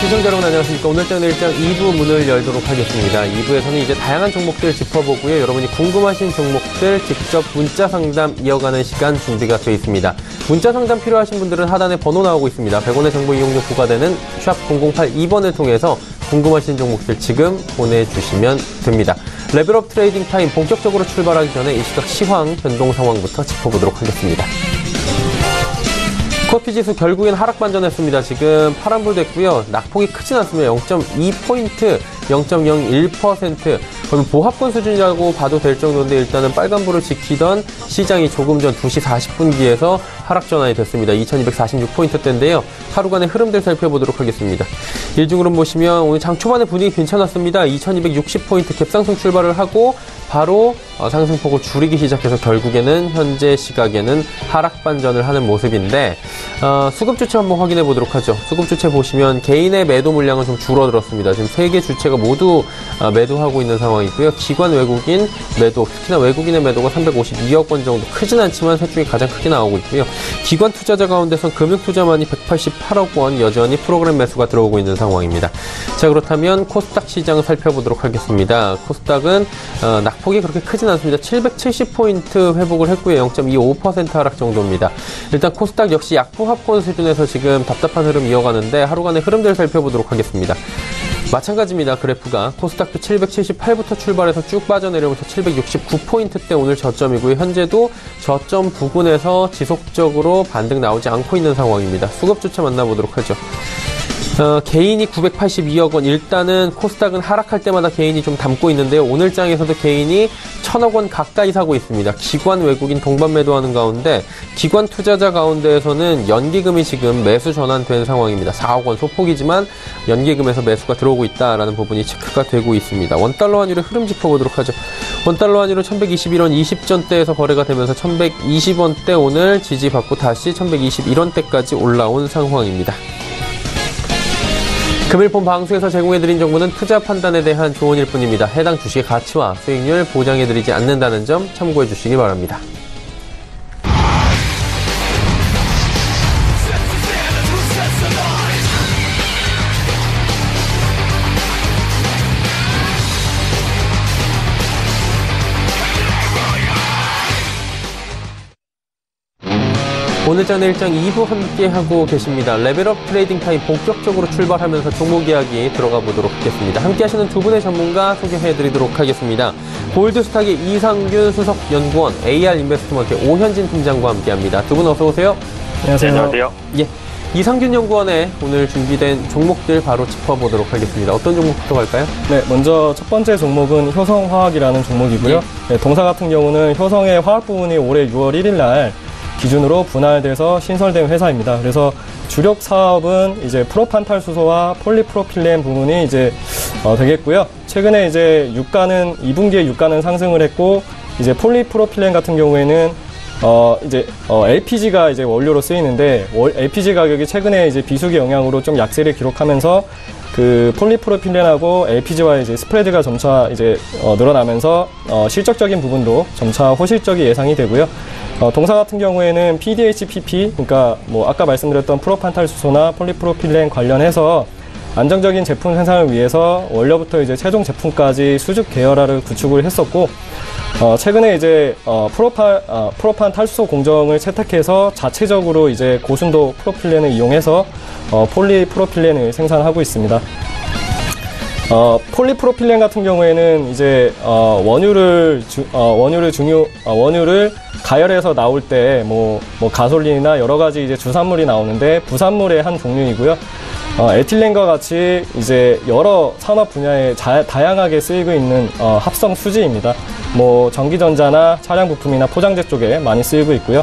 시청자 여러분 안녕하십니까. 오늘 장 내 일장 2부 문을 열도록 하겠습니다. 2부에서는 이제 다양한 종목들 짚어보고요. 여러분이 궁금하신 종목들 직접 문자 상담 이어가는 시간 준비가 되어 있습니다. 문자 상담 필요하신 분들은 하단에 번호 나오고 있습니다. 100원의 정보 이용료 부과되는 샵 0082번을 통해서 궁금하신 종목들 지금 보내주시면 됩니다. 레벨업 트레이딩 타임 본격적으로 출발하기 전에 이 시각 시황 변동 상황부터 짚어보도록 하겠습니다. 코스피 지수 결국엔 하락 반전했습니다. 지금 파란불 됐고요. 낙폭이 크진 않습니다. 0.2포인트, 0.01%. 그러면 보합권 수준이라고 봐도 될 정도인데 일단은 빨간불을 지키던 시장이 조금 전 2시 40분기에서 하락 전환이 됐습니다. 2246포인트대인데요. 하루간의 흐름들 살펴보도록 하겠습니다. 일중으로 보시면 오늘 장 초반에 분위기 괜찮았습니다. 2260포인트 갭상승 출발을 하고 바로 어, 상승폭을 줄이기 시작해서 결국에는 현재 시각에는 하락 반전을 하는 모습인데 어, 수급 주체 한번 확인해 보도록 하죠. 수급 주체 보시면 개인의 매도 물량은 좀 줄어들었습니다. 지금 세 개 주체가 모두 어, 매도하고 있는 상황이고요. 기관 외국인 매도, 특히나 외국인의 매도가 352억 원 정도 크진 않지만 셋 중에 가장 크게 나오고 있고요. 기관 투자자 가운데선 금융 투자만이 188억 원 여전히 프로그램 매수가 들어오고 있는 상황입니다. 자 그렇다면 코스닥 시장 살펴보도록 하겠습니다. 코스닥은 어, 낙폭이 그렇게 크진 않습니다. 770포인트 회복을 했고요. 0.25% 하락 정도입니다. 일단 코스닥 역시 약보합권 수준에서 지금 답답한 흐름 이어가는데 하루간의 흐름들 살펴보도록 하겠습니다. 마찬가지입니다. 그래프가 코스닥도 778부터 출발해서 쭉 빠져내려면서 769포인트대 오늘 저점이고요. 현재도 저점 부근에서 지속적으로 반등 나오지 않고 있는 상황입니다. 수급조차 만나보도록 하죠. 어, 개인이 982억 원. 일단은 코스닥은 하락할 때마다 개인이 좀 담고 있는데요. 오늘 장에서도 개인이 1000억 원 가까이 사고 있습니다. 기관 외국인 동반 매도하는 가운데 기관 투자자 가운데에서는 연기금이 지금 매수 전환된 상황입니다. 4억 원 소폭이지만 연기금에서 매수가 들어오고 있다라는 부분이 체크가 되고 있습니다. 원달러 환율의 흐름 짚어보도록 하죠. 원달러 환율은 1121원 20전대에서 거래가 되면서 1120원대 오늘 지지받고 다시 1121원대까지 올라온 상황입니다. 금일폰 방송에서 제공해드린 정보는 투자 판단에 대한 조언일 뿐입니다. 해당 주식의 가치와 수익률 보장해드리지 않는다는 점 참고해 주시기 바랍니다. 오늘 장 내 일장 2부 함께하고 계십니다. 레벨업 트레이딩 타임 본격적으로 출발하면서 종목 이야기 들어가 보도록 하겠습니다. 함께하시는 두 분의 전문가 소개해드리도록 하겠습니다. 골드스탁의 이상균 수석 연구원, AR 인베스트먼트 오현진 팀장과 함께합니다. 두 분 어서 오세요. 안녕하세요. 네, 안녕하세요. 예. 이상균 연구원의 오늘 준비된 종목들 바로 짚어보도록 하겠습니다. 어떤 종목부터 갈까요? 네, 먼저 첫 번째 종목은 효성화학이라는 종목이고요. 네, 동사 같은 경우는 효성의 화학 부분이 올해 6월 1일 날 기준으로 분할돼서 신설된 회사입니다. 그래서 주력 사업은 이제 프로판탈 수소와 폴리프로필렌 부분이 이제 어, 되겠고요. 최근에 이제 유가는 2분기에 유가는 상승을 했고 이제 폴리프로필렌 같은 경우에는 어 이제 어 LPG가 이제 원료로 쓰이는데 LPG 가격이 최근에 이제 비수기 영향으로 좀 약세를 기록하면서 그 폴리프로필렌하고 LPG와 이제 스프레드가 점차 이제 어 늘어나면서 어 실적적인 부분도 점차 호실적이 예상이 되고요. 어, 동사 같은 경우에는 PDHPP, 그러니까 뭐 아까 말씀드렸던 프로판탈수소나 폴리프로필렌 관련해서 안정적인 제품 생산을 위해서 원료부터 이제 최종 제품까지 수직 계열화를 구축을 했었고 어, 최근에 이제 어, 프로파, 어, 프로판 탈수소 공정을 채택해서 자체적으로 이제 고순도 프로필렌을 이용해서 어, 폴리프로필렌을 생산하고 있습니다. 어, 폴리프로필렌 같은 경우에는 이제 어, 원유를 주, 어, 원유를 중요 어, 원유를 가열해서 나올 때뭐뭐 가솔린이나 여러 가지 이제 주산물이 나오는데 부산물의 한 종류이고요. 어, 에틸렌과 같이 이제 여러 산업 분야에 자, 다양하게 쓰이고 있는 어, 합성 수지입니다. 뭐 전기전자나 차량 부품이나 포장재 쪽에 많이 쓰이고 있고요.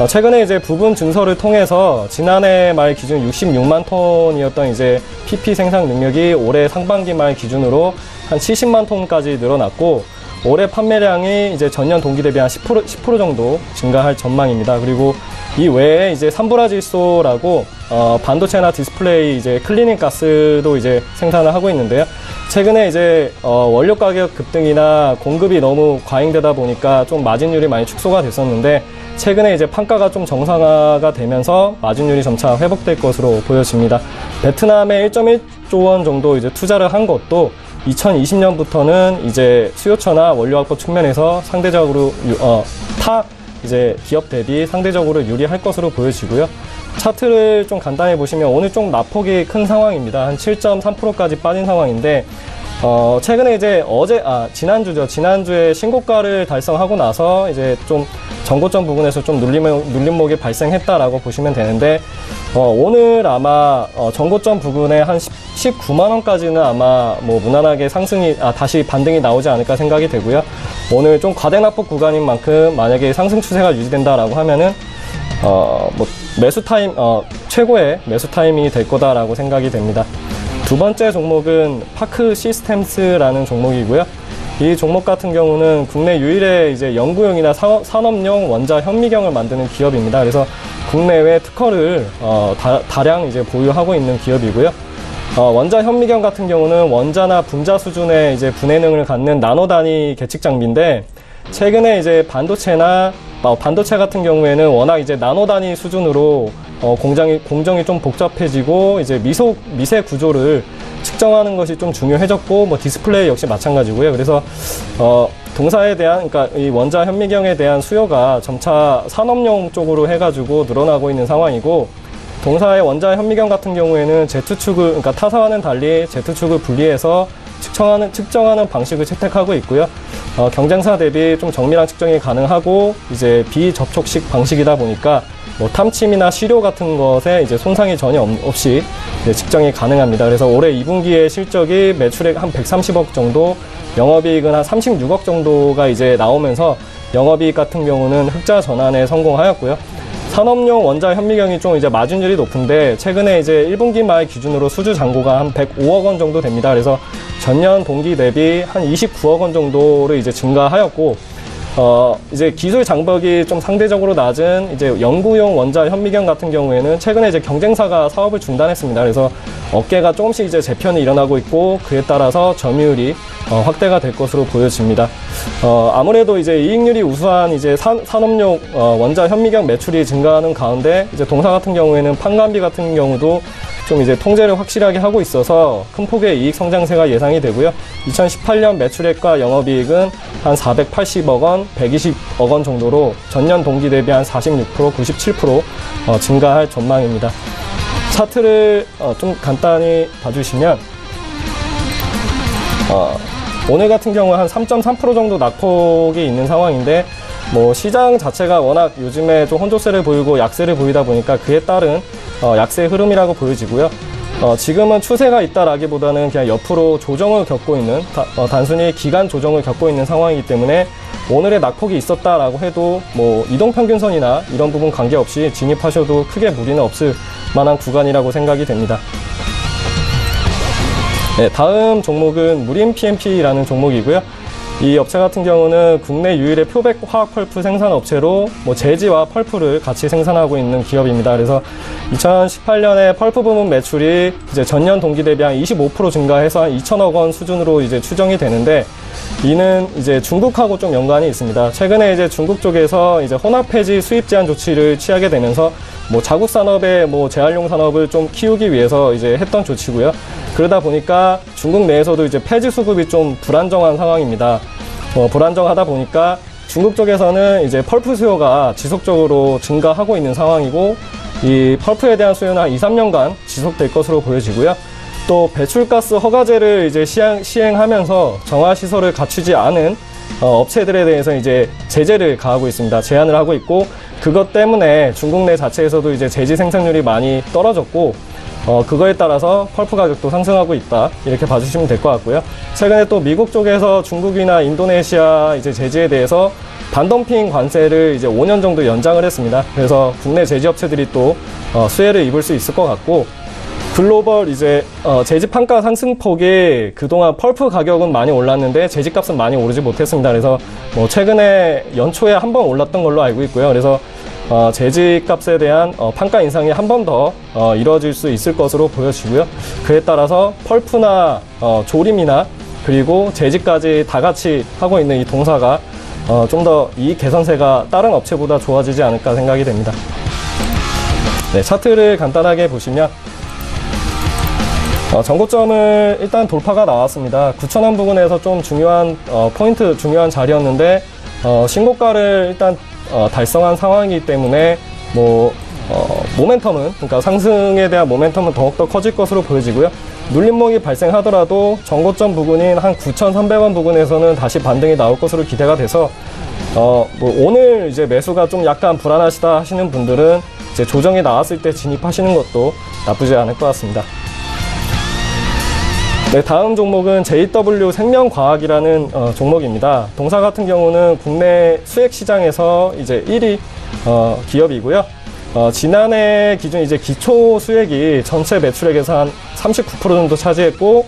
어, 최근에 이제 부분 증설을 통해서 지난해 말 기준 66만 톤이었던 이제 PP 생산 능력이 올해 상반기 말 기준으로 한 70만 톤까지 늘어났고 올해 판매량이 이제 전년 동기 대비 한 10%, 10% 정도 증가할 전망입니다. 그리고 이 외에 이제 삼불화질소라고 어, 반도체나 디스플레이 이제 클리닝 가스도 이제 생산을 하고 있는데요. 최근에 이제 어, 원료 가격 급등이나 공급이 너무 과잉되다 보니까 좀 마진율이 많이 축소가 됐었는데 최근에 이제 판가가 좀 정상화가 되면서 마진율이 점차 회복될 것으로 보여집니다. 베트남에 1.1조 원 정도 이제 투자를 한 것도 2020년부터는 이제 수요처나 원료 확보 측면에서 상대적으로 유- 어, 타 이제 기업 대비 상대적으로 유리할 것으로 보여지고요. 차트를 좀 간단히 보시면 오늘 좀 낙폭이 큰 상황입니다. 한 7.3%까지 빠진 상황인데 어, 최근에 이제 어제, 아, 지난주죠. 지난주에 신고가를 달성하고 나서 이제 좀 정고점 부분에서 좀 눌림목, 눌림목이 발생했다라고 보시면 되는데, 어, 오늘 아마, 어, 정고점 부분에 한 10, 19만원까지는 아마 뭐 무난하게 상승이, 아, 다시 반등이 나오지 않을까 생각이 되고요. 오늘 좀 과대낙폭 구간인 만큼 만약에 상승 추세가 유지된다라고 하면은, 어, 뭐, 매수 타임, 어, 최고의 매수 타이밍이 될 거다라고 생각이 됩니다. 두 번째 종목은 파크 시스템스라는 종목이고요. 이 종목 같은 경우는 국내 유일의 이제 연구용이나 산업, 산업 용 원자 현미경을 만드는 기업입니다. 그래서 국내외 특허를 어, 다, 량 이제 보유하고 있는 기업이고요. 어, 원자 현미경 같은 경우는 원자나 분자 수준의 이제 분해능을 갖는 나노 단위 계측 장비인데 최근에 이제 반도체나 어, 반도체 같은 경우에는 워낙 이제 나노 단위 수준으로 어, 공장이 공정이 좀 복잡해지고 이제 미소 미세 구조를 측정하는 것이 좀 중요해졌고 뭐 디스플레이 역시 마찬가지고요. 그래서 어, 동사에 대한 그러니까 이 원자 현미경에 대한 수요가 점차 산업용 쪽으로 해가지고 늘어나고 있는 상황이고 동사의 원자 현미경 같은 경우에는 Z축을 그러니까 타사와는 달리 Z축을 분리해서 측정하는 측정하는 방식을 채택하고 있고요. 어, 경쟁사 대비 좀 정밀한 측정이 가능하고 이제 비접촉식 방식이다 보니까 뭐 탐침이나 시료 같은 것에 이제 손상이 전혀 없- 없이 측정이 가능합니다. 그래서 올해 2분기의 실적이 매출액 한 130억 정도, 영업이익은 한 36억 정도가 이제 나오면서 영업이익 같은 경우는 흑자 전환에 성공하였고요. 산업용 원자 현미경이 좀 이제 마진율이 높은데 최근에 이제 1분기 말 기준으로 수주 잔고가 한 105억 원 정도 됩니다. 그래서 전년 동기 대비 한 29억 원 정도를 이제 증가하였고 어, 이제 기술 장벽이 좀 상대적으로 낮은 이제 연구용 원자 현미경 같은 경우에는 최근에 이제 경쟁사가 사업을 중단했습니다. 그래서 어깨가 조금씩 이제 재편이 일어나고 있고 그에 따라서 점유율이 어, 확대가 될 것으로 보여집니다. 어, 아무래도 이제 이익률이 우수한 이제 산, 산업용 어, 원자 현미경 매출이 증가하는 가운데 이제 동사 같은 경우에는 판관비 같은 경우도 좀 이제 통제를 확실하게 하고 있어서 큰 폭의 이익 성장세가 예상이 되고요. 2018년 매출액과 영업이익은 한 480억 원, 120억 원 정도로 전년 동기 대비 한 46%, 97% 어, 증가할 전망입니다. 차트를 어, 좀 간단히 봐주시면 어, 오늘 같은 경우 한 3.3% 정도 낙폭이 있는 상황인데 뭐 시장 자체가 워낙 요즘에 좀 혼조세를 보이고 약세를 보이다 보니까 그에 따른 어, 약세 흐름이라고 보여지고요. 어, 지금은 추세가 있다라기보다는 그냥 옆으로 조정을 겪고 있는 다- 어, 단순히 기간 조정을 겪고 있는 상황이기 때문에 오늘의 낙폭이 있었다라고 해도 뭐 이동 평균선이나 이런 부분 관계없이 진입하셔도 크게 무리는 없을 만한 구간이라고 생각이 됩니다. 네, 다음 종목은 무림 PMP라는 종목이고요. 이 업체 같은 경우는 국내 유일의 표백 화학 펄프 생산 업체로 뭐 제지와 펄프를 같이 생산하고 있는 기업입니다. 그래서 2018년에 펄프 부문 매출이 이제 전년 동기 대비 한 25% 증가해서 한 2천억 원 수준으로 이제 추정이 되는데 이는 이제 중국하고 좀 연관이 있습니다. 최근에 이제 중국 쪽에서 이제 혼합 폐지 수입 제한 조치를 취하게 되면서 뭐 자국 산업의 뭐 재활용 산업을 좀 키우기 위해서 이제 했던 조치고요. 그러다 보니까 중국 내에서도 이제 폐지 수급이 좀 불안정한 상황입니다. 어, 불안정하다 보니까 중국 쪽에서는 이제 펄프 수요가 지속적으로 증가하고 있는 상황이고 이 펄프에 대한 수요는 한 2, 3년간 지속될 것으로 보여지고요. 또 배출가스 허가제를 이제 시행, 시행하면서 정화 시설을 갖추지 않은 어, 업체들에 대해서 이제 제재를 가하고 있습니다. 제한을 하고 있고 그것 때문에 중국 내 자체에서도 이제 제지 생산률이 많이 떨어졌고 어, 그거에 따라서 펄프 가격도 상승하고 있다. 이렇게 봐주시면 될 것 같고요. 최근에 또 미국 쪽에서 중국이나 인도네시아 이제 제지에 대해서 반덤핑 관세를 이제 5년 정도 연장을 했습니다. 그래서 국내 제지 업체들이 또 어, 수혜를 입을 수 있을 것 같고 글로벌 이제 어, 제지 판가 상승폭이 그동안 펄프 가격은 많이 올랐는데 제지 값은 많이 오르지 못했습니다. 그래서 뭐 최근에 연초에 한 번 올랐던 걸로 알고 있고요. 그래서 어, 재직값에 대한 어, 판가 인상이 한 번 더 어, 이루어질 수 있을 것으로 보여지고요. 그에 따라서 펄프나 어, 조림이나 그리고 재직까지 다 같이 하고 있는 이 동사가 어, 좀 더 이 개선세가 다른 업체보다 좋아지지 않을까 생각이 됩니다. 네, 차트를 간단하게 보시면 어, 전고점을 일단 돌파가 나왔습니다. 9,000원 부근에서 좀 중요한 어, 포인트, 중요한 자리였는데 어, 신고가를 일단 어, 달성한 상황이기 때문에 뭐 어, 모멘텀은 그러니까 상승에 대한 모멘텀은 더욱더 커질 것으로 보여지고요. 눌림목이 발생하더라도 전고점 부근인 한 9,300원 부근에서는 다시 반등이 나올 것으로 기대가 돼서 어, 뭐 오늘 이제 매수가 좀 약간 불안하시다 하시는 분들은 이제 조정이 나왔을 때 진입하시는 것도 나쁘지 않을 것 같습니다. 네, 다음 종목은 JW 생명과학이라는 어, 종목입니다. 동사 같은 경우는 국내 수액 시장에서 이제 1위 어, 기업이고요. 어, 지난해 기준 이제 기초 수액이 전체 매출액에서 한 39% 정도 차지했고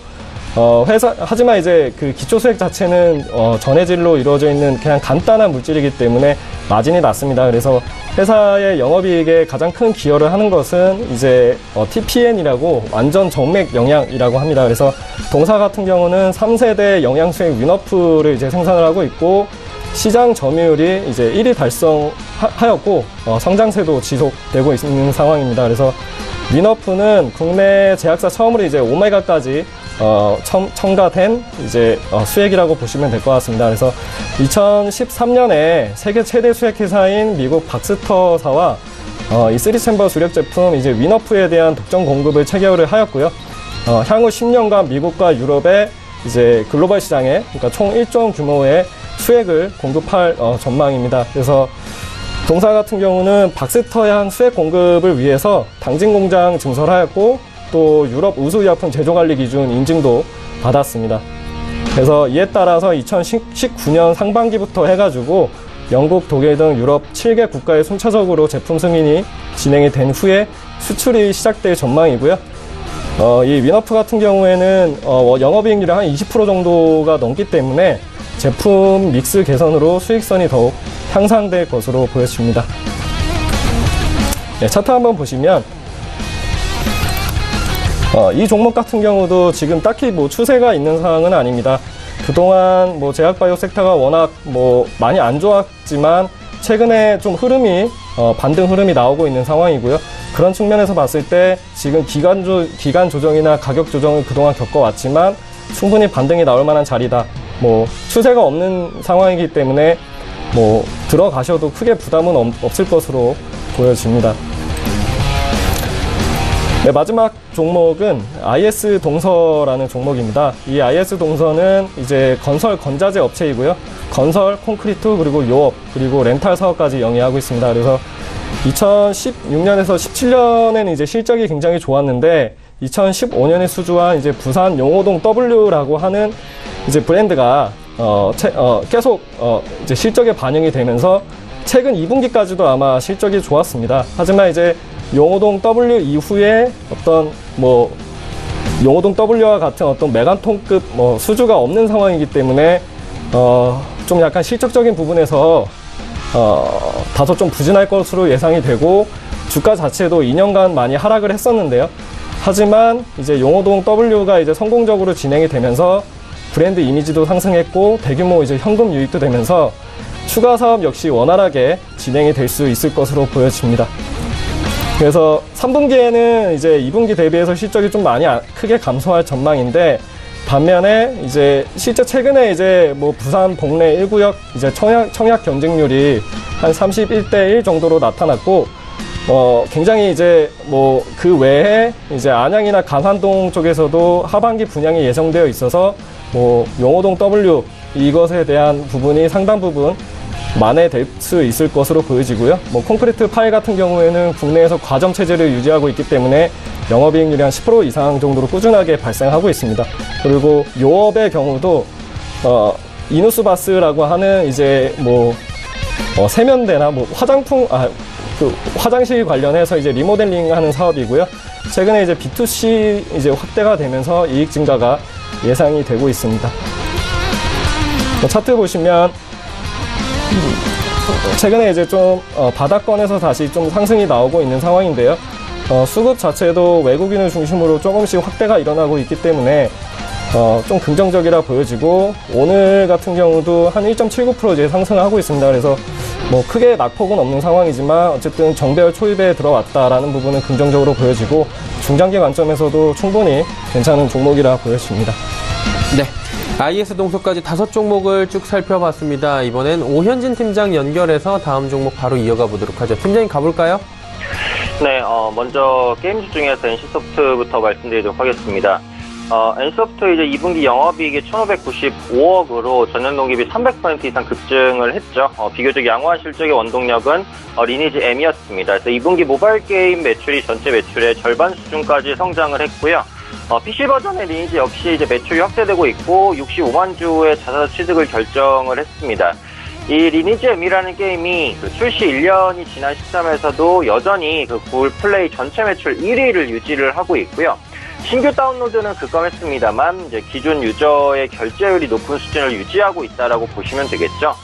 어, 회사, 하지만 이제 그 기초 수액 자체는 어, 전해질로 이루어져 있는 그냥 간단한 물질이기 때문에 마진이 낮습니다. 그래서 회사의 영업이익에 가장 큰 기여를 하는 것은 이제 어, TPN이라고 완전 정맥 영양이라고 합니다. 그래서 동사 같은 경우는 3세대 영양 수액 위너프를 이제 생산을 하고 있고 시장 점유율이 이제 1위 달성하였고 어, 성장세도 지속되고 있는 상황입니다. 그래서 위너프는 국내 제약사 처음으로 이제 오메가까지 어, 첨, 첨가된 이제 어, 수액이라고 보시면 될 것 같습니다. 그래서 2013년에 세계 최대 수액 회사인 미국 박스터사와 어, 이 3챔버 주력 제품 이제 위너프에 대한 독점 공급을 체결을 하였고요. 어, 향후 10년간 미국과 유럽의 이제 글로벌 시장에 그러니까 총 1조 규모의 수액을 공급할 어, 전망입니다. 그래서 동사 같은 경우는 박스터향 수액 공급을 위해서 당진 공장 증설하였고 또 유럽 우수의약품 제조관리 기준 인증도 받았습니다. 그래서 이에 따라서 2019년 상반기부터 해가지고 영국, 독일 등 유럽 7개 국가에 순차적으로 제품 승인이 진행이 된 후에 수출이 시작될 전망이고요. 어, 이 위너프 같은 경우에는 어, 영업이익률이 한 20% 정도가 넘기 때문에 제품 믹스 개선으로 수익선이 더욱 향상될 것으로 보여집니다. 네, 차트 한번 보시면 어, 이 종목 같은 경우도 지금 딱히 뭐 추세가 있는 상황은 아닙니다. 그동안 뭐 제약바이오 섹터가 워낙 뭐 많이 안 좋았지만 최근에 좀 흐름이 어, 반등 흐름이 나오고 있는 상황이고요. 그런 측면에서 봤을 때 지금 기간 조 기간 조정이나 가격 조정을 그동안 겪어왔지만 충분히 반등이 나올 만한 자리다. 뭐 추세가 없는 상황이기 때문에 뭐 들어가셔도 크게 부담은 없, 없을 것으로 보여집니다. 네, 마지막 종목은 IS 동서라는 종목입니다. 이 IS 동서는 이제 건설 건자재 업체이고요. 건설, 콘크리트, 그리고 요업, 그리고 렌탈 사업까지 영위하고 있습니다. 그래서 2016년에서 17년에는 이제 실적이 굉장히 좋았는데 2015년에 수주한 이제 부산 용호동 W라고 하는 이제 브랜드가 어, 채, 어, 계속 어, 이제 실적에 반영이 되면서 최근 2분기까지도 아마 실적이 좋았습니다. 하지만 이제 용호동 W 이후에 어떤 뭐 용호동 W와 같은 어떤 메간톤급 뭐 수주가 없는 상황이기 때문에 어, 좀 약간 실적적인 부분에서 어, 다소 좀 부진할 것으로 예상이 되고 주가 자체도 2년간 많이 하락을 했었는데요. 하지만 이제 용호동 W가 이제 성공적으로 진행이 되면서 브랜드 이미지도 상승했고 대규모 이제 현금 유입도 되면서 추가 사업 역시 원활하게 진행이 될 수 있을 것으로 보여집니다. 그래서 3분기에는 이제 2분기 대비해서 실적이 좀 많이 아- 크게 감소할 전망인데 반면에 이제 실제 최근에 이제 뭐 부산 동래 1구역 이제 청약, 청약 경쟁률이 한 31대 1 정도로 나타났고 어 굉장히 이제 뭐 그 외에 이제 안양이나 강한동 쪽에서도 하반기 분양이 예정되어 있어서 뭐 용호동 W 이것에 대한 부분이 상당 부분 만회될 수 있을 것으로 보여지고요. 뭐 콘크리트 파일 같은 경우에는 국내에서 과점 체제를 유지하고 있기 때문에 영업이익률이 한 10% 이상 정도로 꾸준하게 발생하고 있습니다. 그리고 요업의 경우도 어 이누스바스라고 하는 이제 뭐 어, 세면대나 뭐 화장품 아 그 화장실 관련해서 이제 리모델링 하는 사업이고요. 최근에 이제 B2C 이제 확대가 되면서 이익 증가가 예상이 되고 있습니다. 뭐 차트 보시면 최근에 이제 좀 어, 바닥권에서 다시 좀 상승이 나오고 있는 상황인데요. 어, 수급 자체도 외국인을 중심으로 조금씩 확대가 일어나고 있기 때문에 어, 좀 긍정적이라 보여지고 오늘 같은 경우도 한 1.79% 이제 상승하고 있습니다. 그래서 뭐 크게 낙폭은 없는 상황이지만 어쨌든 정배열 초입에 들어왔다라는 부분은 긍정적으로 보여지고 중장기 관점에서도 충분히 괜찮은 종목이라 보여집니다. 네. IS 동서까지 다섯 종목을 쭉 살펴봤습니다. 이번엔 오현진 팀장 연결해서 다음 종목 바로 이어가 보도록 하죠. 팀장님 가볼까요? 네, 어, 먼저 게임주 중에서 NC소프트부터 말씀드리도록 하겠습니다. 어, NC소프트 이제 2분기 영업이익이 1,595억으로 전년 동기비 300% 이상 급증을 했죠. 어, 비교적 양호한 실적의 원동력은 어, 리니지 M이었습니다. 그래서 2분기 모바일 게임 매출이 전체 매출의 절반 수준까지 성장을 했고요. 어, PC 버전의 리니지 역시 이제 매출이 확대되고 있고 65만 주의 자사 취득을 결정을 했습니다. 이 리니지 M이라는 게임이 그 출시 1년이 지난 시점에서도 여전히 그 구글 플레이 전체 매출 1위를 유지를 하고 있고요. 신규 다운로드는 급감했습니다만 이제 기존 유저의 결제율이 높은 수준을 유지하고 있다라고 보시면 되겠죠.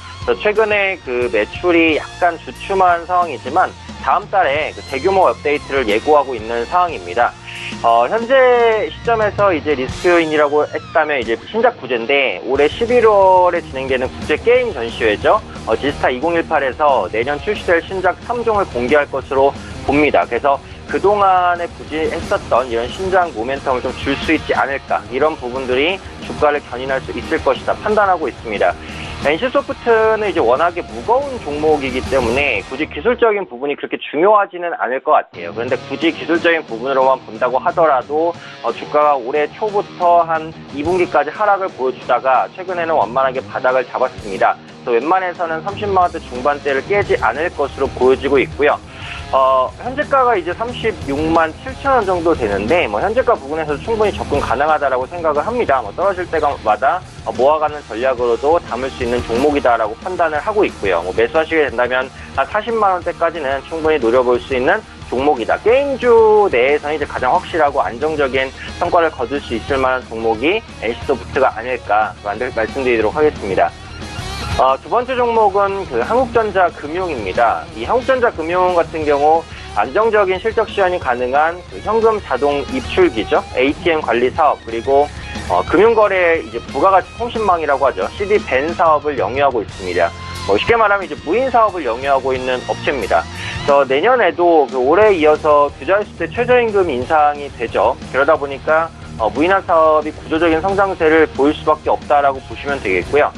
최근에 그 매출이 약간 주춤한 상황이지만 다음 달에 그 대규모 업데이트를 예고하고 있는 상황입니다. 어, 현재 시점에서 이제 리스크요인이라고 했다면 이제 신작 부재인데 올해 11월에 진행되는 국제 게임 전시회죠. 어, 지스타 2018에서 내년 출시될 신작 3종을 공개할 것으로 봅니다. 그래서 그동안에 부지했었던 이런 신작 모멘텀을 좀 줄 수 있지 않을까 이런 부분들이 주가를 견인할 수 있을 것이다 판단하고 있습니다. NC소프트는 이제 워낙에 무거운 종목이기 때문에 굳이 기술적인 부분이 그렇게 중요하지는 않을 것 같아요. 그런데 굳이 기술적인 부분으로만 본다고 하더라도 어, 주가가 올해 초부터 한 2분기까지 하락을 보여주다가 최근에는 완만하게 바닥을 잡았습니다. 그래서 웬만해서는 30만 원대 중반대를 깨지 않을 것으로 보여지고 있고요. 어, 현재가가 이제 36만 7천 원 정도 되는데, 뭐, 현재가 부분에서 충분히 접근 가능하다라고 생각을 합니다. 뭐, 떨어질 때마다 어, 모아가는 전략으로도 담을 수 있는 종목이다라고 판단을 하고 있고요. 뭐, 매수하시게 된다면 한 40만 원대까지는 충분히 노려볼 수 있는 종목이다. 게임주 내에서는 이제 가장 확실하고 안정적인 성과를 거둘 수 있을 만한 종목이 NC소프트가 아닐까 말씀드리도록 하겠습니다. 어, 두 번째 종목은 그 한국전자 금융입니다. 이 한국전자 금융 같은 경우 안정적인 실적 시현이 가능한 그 현금 자동 입출기죠. ATM 관리 사업 그리고 어, 금융거래 이제 부가가치 통신망이라고 하죠. CD 밴 사업을 영위하고 있습니다. 뭐 쉽게 말하면 이제 무인 사업을 영위하고 있는 업체입니다. 그래서 내년에도 그 올해 이어서 투자했을 때 최저임금 인상이 되죠. 그러다 보니까 어, 무인화 사업이 구조적인 성장세를 보일 수밖에 없다라고 보시면 되겠고요.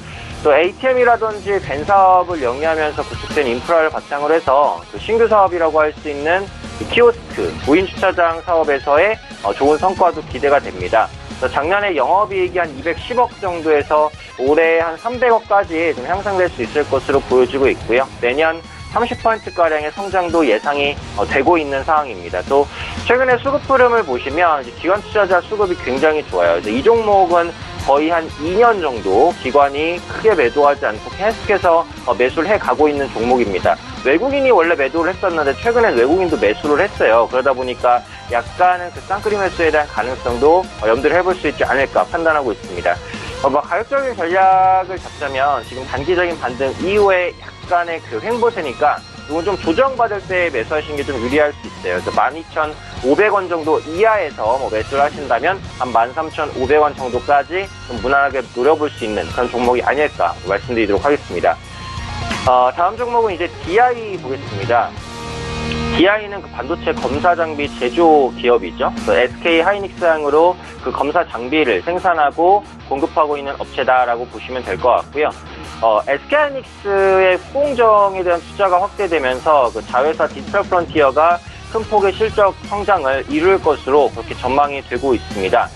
또 ATM이라든지 벤 사업을 영위하면서 구축된 인프라를 바탕으로 해서 그 신규 사업이라고 할 수 있는 키오스크, 무인 주차장 사업에서의 어, 좋은 성과도 기대가 됩니다. 작년에 영업이익이 한 210억 정도에서 올해 한 300억까지 좀 향상될 수 있을 것으로 보여지고 있고요. 내년 30%가량의 성장도 예상이 어, 되고 있는 상황입니다. 또 최근에 수급 흐름을 보시면 기관 투자자 수급이 굉장히 좋아요. 이 종목은 거의 한 2년 정도 기관이 크게 매도하지 않고 계속해서 어, 매수를 해 가고 있는 종목입니다. 외국인이 원래 매도를 했었는데 최근엔 외국인도 매수를 했어요. 그러다 보니까 약간은 그 쌍끌이 매수에 대한 가능성도 어, 염두를 해볼 수 있지 않을까 판단하고 있습니다. 어, 뭐 가격적인 전략을 잡자면 지금 단기적인 반등 이후에 약간의 그 횡보세니까 이건 좀 조정받을 때 매수하시는 게 좀 유리할 수 있어요. 그래서 12,500원 정도 이하에서 뭐 매수를 하신다면 한 13,500원 정도까지 좀 무난하게 노려볼 수 있는 그런 종목이 아닐까 말씀드리도록 하겠습니다. 어, 다음 종목은 이제 DI 보겠습니다. DI는 그 반도체 검사 장비 제조 기업이죠. SK 하이닉스향으로 그 검사 장비를 생산하고 공급하고 있는 업체다라고 보시면 될 것 같고요. 어, SK하이닉스의 후공정에 대한 투자가 확대되면서 그 자회사 디지털 프론티어가 큰 폭의 실적 성장을 이룰 것으로 그렇게 전망이 되고 있습니다.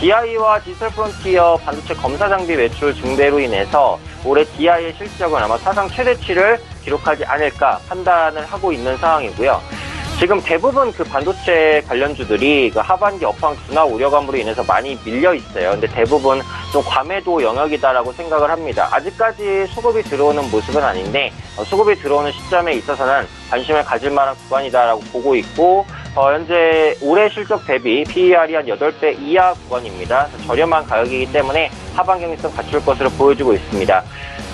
DI와 디지털 프론티어 반도체 검사 장비 매출 증대로 인해서 올해 DI의 실적은 아마 사상 최대치를 기록하지 않을까 판단을 하고 있는 상황이고요. 지금 대부분 그 반도체 관련주들이 그 하반기 업황 둔화 우려감으로 인해서 많이 밀려 있어요. 근데 대부분 좀 과매도 영역이다라고 생각을 합니다. 아직까지 수급이 들어오는 모습은 아닌데 어, 수급이 들어오는 시점에 있어서는 관심을 가질 만한 구간이다라고 보고 있고 어, 현재 올해 실적 대비 PER이 한 8배 이하 구간입니다. 저렴한 가격이기 때문에 하방 경기성 갖출 것으로 보여주고 있습니다.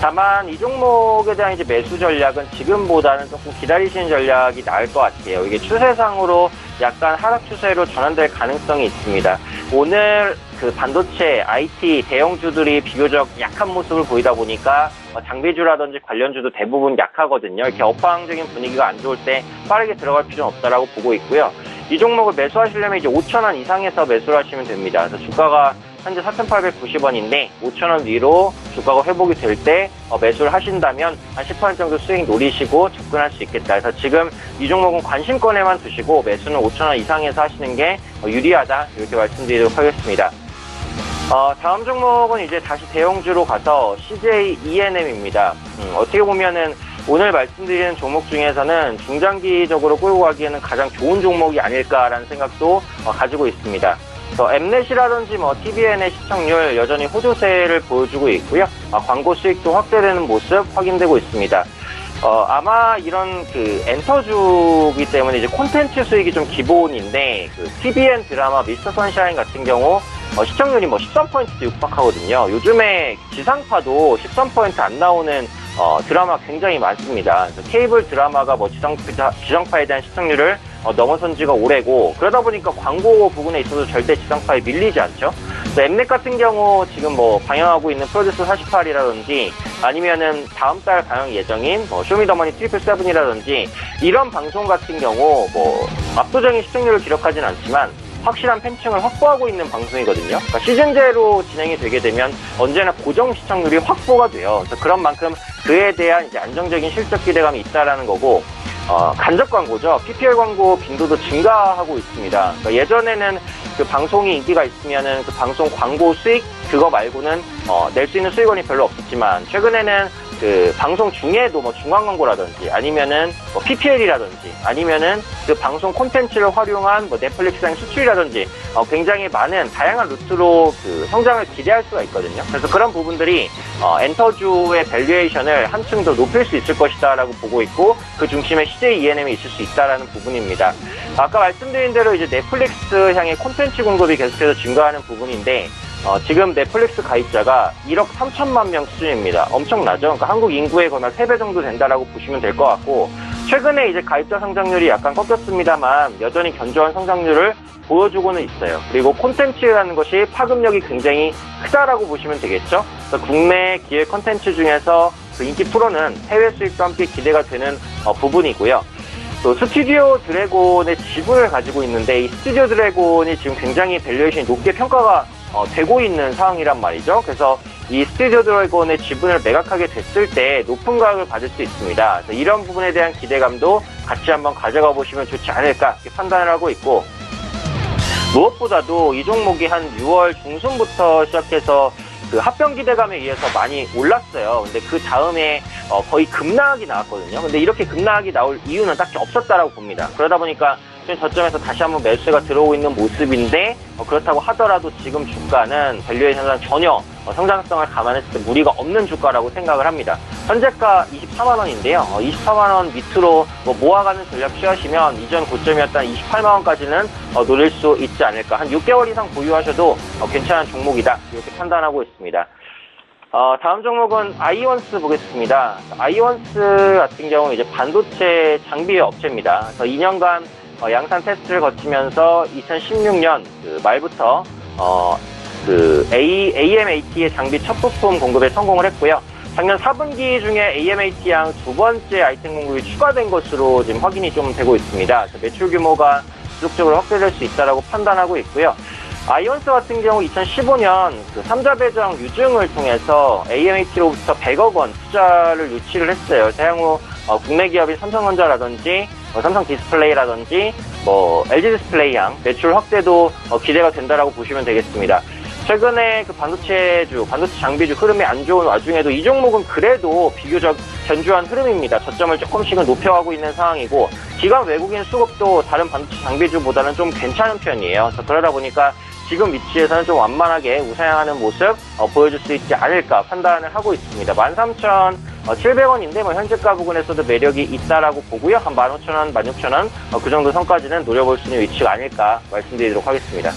다만 이 종목에 대한 이제 매수 전략은 지금보다는 조금 기다리시는 전략이 나을 것 같아요. 이게 추세상으로 약간 하락 추세로 전환될 가능성이 있습니다. 오늘 그 반도체, IT 대형주들이 비교적 약한 모습을 보이다 보니까 어, 장비주라든지 관련주도 대부분 약하거든요. 이렇게 업황적인 분위기가 안 좋을 때 빠르게 들어갈 필요는 없다라고 보고 있고요. 이 종목을 매수하시려면 이제 5,000원 이상에서 매수를 하시면 됩니다. 그래서 주가가 현재 4,890원인데 5,000원 위로 주가가 회복이 될 때 매수를 하신다면 한 10% 정도 수익 노리시고 접근할 수 있겠다. 그래서 지금 이 종목은 관심권에만 두시고 매수는 5,000원 이상에서 하시는 게 어, 유리하다 이렇게 말씀드리도록 하겠습니다. 어, 다음 종목은 이제 다시 대형주로 가서 CJ ENM입니다. 음, 어떻게 보면은 오늘 말씀드리는 종목 중에서는 중장기적으로 끌고 가기에는 가장 좋은 종목이 아닐까라는 생각도 어, 가지고 있습니다. 어, 엠넷이라든지 뭐 TVN의 시청률 여전히 호조세를 보여주고 있고요. 어, 광고 수익도 확대되는 모습 확인되고 있습니다. 어, 아마 이런 그 엔터주기 때문에 이제 콘텐츠 수익이 좀 기본인데 그 TVN 드라마 미스터 선샤인 같은 경우 어, 시청률이 뭐 13%도 육박하거든요. 요즘에 지상파도 13%안 나오는 어, 드라마 굉장히 많습니다. 케이블 드라마가 뭐 지상, 지상파에 대한 시청률을 어, 넘어선 지가 오래고 그러다 보니까 광고 부분에 있어서 절대 지상파에 밀리지 않죠. 엠넷 같은 경우 지금 뭐 방영하고 있는 프로듀스 48이라든지 아니면은 다음 달 방영 예정인 뭐 쇼미더머니 트리플 세븐이라든지 이런 방송 같은 경우 뭐 압도적인 시청률을 기록하진 않지만 확실한 팬층을 확보하고 있는 방송이거든요. 그러니까 시즌제로 진행이 되게 되면 언제나 고정 시청률이 확보가 돼요. 그래서 그런 만큼 그에 대한 이제 안정적인 실적 기대감이 있다라는 거고 어, 간접 광고죠. PPL 광고 빈도도 증가하고 있습니다. 그러니까 예전에는 그 방송이 인기가 있으면은 그 방송 광고 수익 그거 말고는 어, 낼 수 있는 수익원이 별로 없었지만 최근에는 그 방송 중에도 뭐 중간 광고라든지 아니면은 뭐 PPL이라든지 아니면은 그 방송 콘텐츠를 활용한 뭐 넷플릭스상 수출이라든지 어 굉장히 많은 다양한 루트로 그 성장을 기대할 수가 있거든요. 그래서 그런 부분들이 어 엔터주의 밸류에이션을 한층 더 높일 수 있을 것이다라고 보고 있고 그 중심에 CJ ENM이 있을 수 있다라는 부분입니다. 아까 말씀드린 대로 이제 넷플릭스 향의 콘텐츠 공급이 계속해서 증가하는 부분인데 어, 지금 넷플릭스 가입자가 1억 3천만 명 수준입니다. 엄청나죠? 그러니까 한국 인구의 거의 3배 정도 된다라고 보시면 될 것 같고, 최근에 이제 가입자 성장률이 약간 꺾였습니다만, 여전히 견조한 성장률을 보여주고는 있어요. 그리고 콘텐츠라는 것이 파급력이 굉장히 크다라고 보시면 되겠죠? 국내 기획 콘텐츠 중에서 그 인기 프로는 해외 수익도 함께 기대가 되는 어, 부분이고요. 또 스튜디오 드래곤의 지분을 가지고 있는데 이 스튜디오 드래곤이 지금 굉장히 valuation이 높게 평가가 어, 되고 있는 상황이란 말이죠. 그래서 이 스튜디오 드래곤의 지분을 매각하게 됐을 때 높은 가격을 받을 수 있습니다. 이런 부분에 대한 기대감도 같이 한번 가져가 보시면 좋지 않을까 판단을 하고 있고 무엇보다도 이 종목이 한 6월 중순부터 시작해서 그 합병 기대감에 의해서 많이 올랐어요. 근데 그 다음에 어 거의 급락이 나왔거든요. 근데 이렇게 급락이 나올 이유는 딱히 없었다라고 봅니다. 그러다 보니까 지금 저점에서 다시 한번 매수가 들어오고 있는 모습인데 어, 그렇다고 하더라도 지금 주가는 밸류에이션상 전혀 어, 성장성을 감안했을 때 무리가 없는 주가라고 생각을 합니다. 현재가 24만 원인데요. 어, 24만 원 밑으로 뭐 모아가는 전략 취하시면 이전 고점이었던 28만 원까지는 어, 노릴 수 있지 않을까. 한 6개월 이상 보유하셔도 어, 괜찮은 종목이다 이렇게 판단하고 있습니다. 어, 다음 종목은 아이원스 보겠습니다. 아이원스 같은 경우 이제 반도체 장비 업체입니다. 그래서 2년간 어, 양산 테스트를 거치면서 2016년 그 말부터 어, 그 A, AMAT의 장비 첫 부품 공급에 성공을 했고요. 작년 4분기 중에 AMAT 양 두 번째 아이템 공급이 추가된 것으로 지금 확인이 좀 되고 있습니다. 매출 규모가 지속적으로 확대될 수 있다고 판단하고 있고요. 아이원스 같은 경우 2015년 그 3자 배정 유증을 통해서 AMAT로부터 100억 원 투자를 유치를 했어요. 향후 어, 국내 기업인 삼성전자라든지 뭐 삼성 디스플레이라든지 뭐 LG 디스플레이향 매출 확대도 어, 기대가 된다라고 보시면 되겠습니다. 최근에 그 반도체주, 반도체 장비주 흐름이 안 좋은 와중에도 이 종목은 그래도 비교적 견조한 흐름입니다. 저점을 조금씩은 높여가고 있는 상황이고 기관 외국인 수급도 다른 반도체 장비주보다는 좀 괜찮은 편이에요. 그래서 그러다 보니까 지금 위치에서는 좀 완만하게 우상향하는 모습 어, 보여줄 수 있지 않을까 판단을 하고 있습니다. 13,000 700원인데 뭐 현재가 부근에서도 매력이 있다라고 보고요. 한 15,000원, 16,000원 어, 그 정도 선까지는 노려볼 수 있는 위치가 아닐까 말씀드리도록 하겠습니다.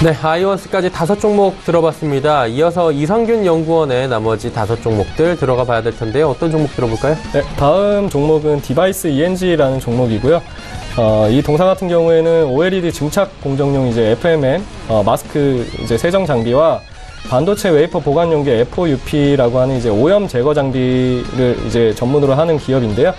네, 아이원스까지 다섯 종목 들어봤습니다. 이어서 이상균 연구원의 나머지 다섯 종목들 들어가 봐야 될 텐데요. 어떤 종목 들어볼까요? 네, 다음 종목은 디바이스 ENG라는 종목이고요. 어, 이 동사 같은 경우에는 OLED 증착 공정용 이제 FMM 어, 마스크 이제 세정 장비와 반도체 웨이퍼 보관 용기 FOUP라고 하는 이제 오염 제거 장비를 이제 전문으로 하는 기업인데요.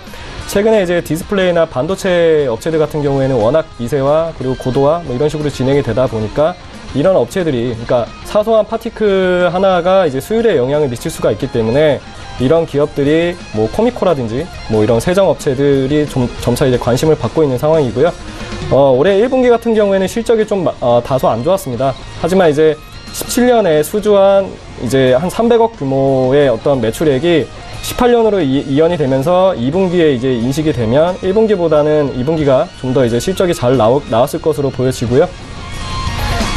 최근에 이제 디스플레이나 반도체 업체들 같은 경우에는 워낙 미세화 그리고 고도화 뭐 이런 식으로 진행이 되다 보니까 이런 업체들이 그러니까 사소한 particle 하나가 이제 수율에 영향을 미칠 수가 있기 때문에 이런 기업들이 뭐 코미코라든지 뭐 이런 세정 업체들이 좀 점차 이제 관심을 받고 있는 상황이고요. 어, 올해 1분기 같은 경우에는 실적이 좀 어, 다소 안 좋았습니다. 하지만 이제 17년에 수주한 이제 한 300억 규모의 어떤 매출액이 18년으로 이, 연이 되면서 2분기에 이제 인식이 되면 1분기보다는 2분기가 좀 더 이제 실적이 잘 나오, 나왔을 것으로 보여지고요.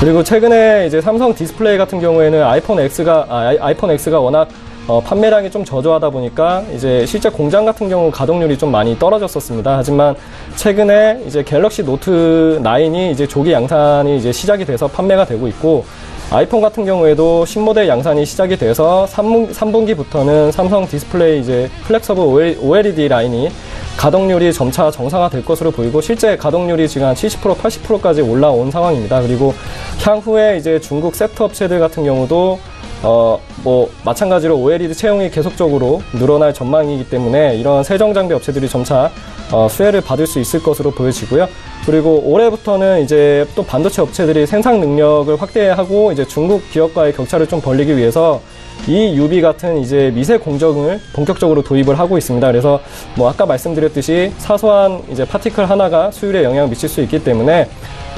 그리고 최근에 이제 삼성 디스플레이 같은 경우에는 아이폰 X가 아, 아이폰 X가 워낙 어, 판매량이 좀 저조하다 보니까 이제 실제 공장 같은 경우 가동률이 좀 많이 떨어졌었습니다. 하지만 최근에 이제 갤럭시 노트 9이 이제 조기 양산이 이제 시작이 돼서 판매가 되고 있고 아이폰 같은 경우에도 신모델 양산이 시작이 돼서 3 분, 기부터는 삼성 디스플레이 이제 flexible OLED 라인이 가동률이 점차 정상화 될 것으로 보이고 실제 가동률이 지금 한 70% 80%까지 올라온 상황입니다. 그리고 향후에 이제 중국 세트 업체들 같은 경우도 어, 뭐, 마찬가지로 OLED 채용이 계속적으로 늘어날 전망이기 때문에 이런 세정 장비 업체들이 점차 어, 수혜를 받을 수 있을 것으로 보여지고요. 그리고 올해부터는 이제 또 반도체 업체들이 생산 능력을 확대하고 이제 중국 기업과의 격차를 좀 벌리기 위해서 이 UV 같은 이제 미세 공정을 본격적으로 도입을 하고 있습니다. 그래서 뭐 아까 말씀드렸듯이 사소한 이제 파티클 하나가 수율에 영향을 미칠 수 있기 때문에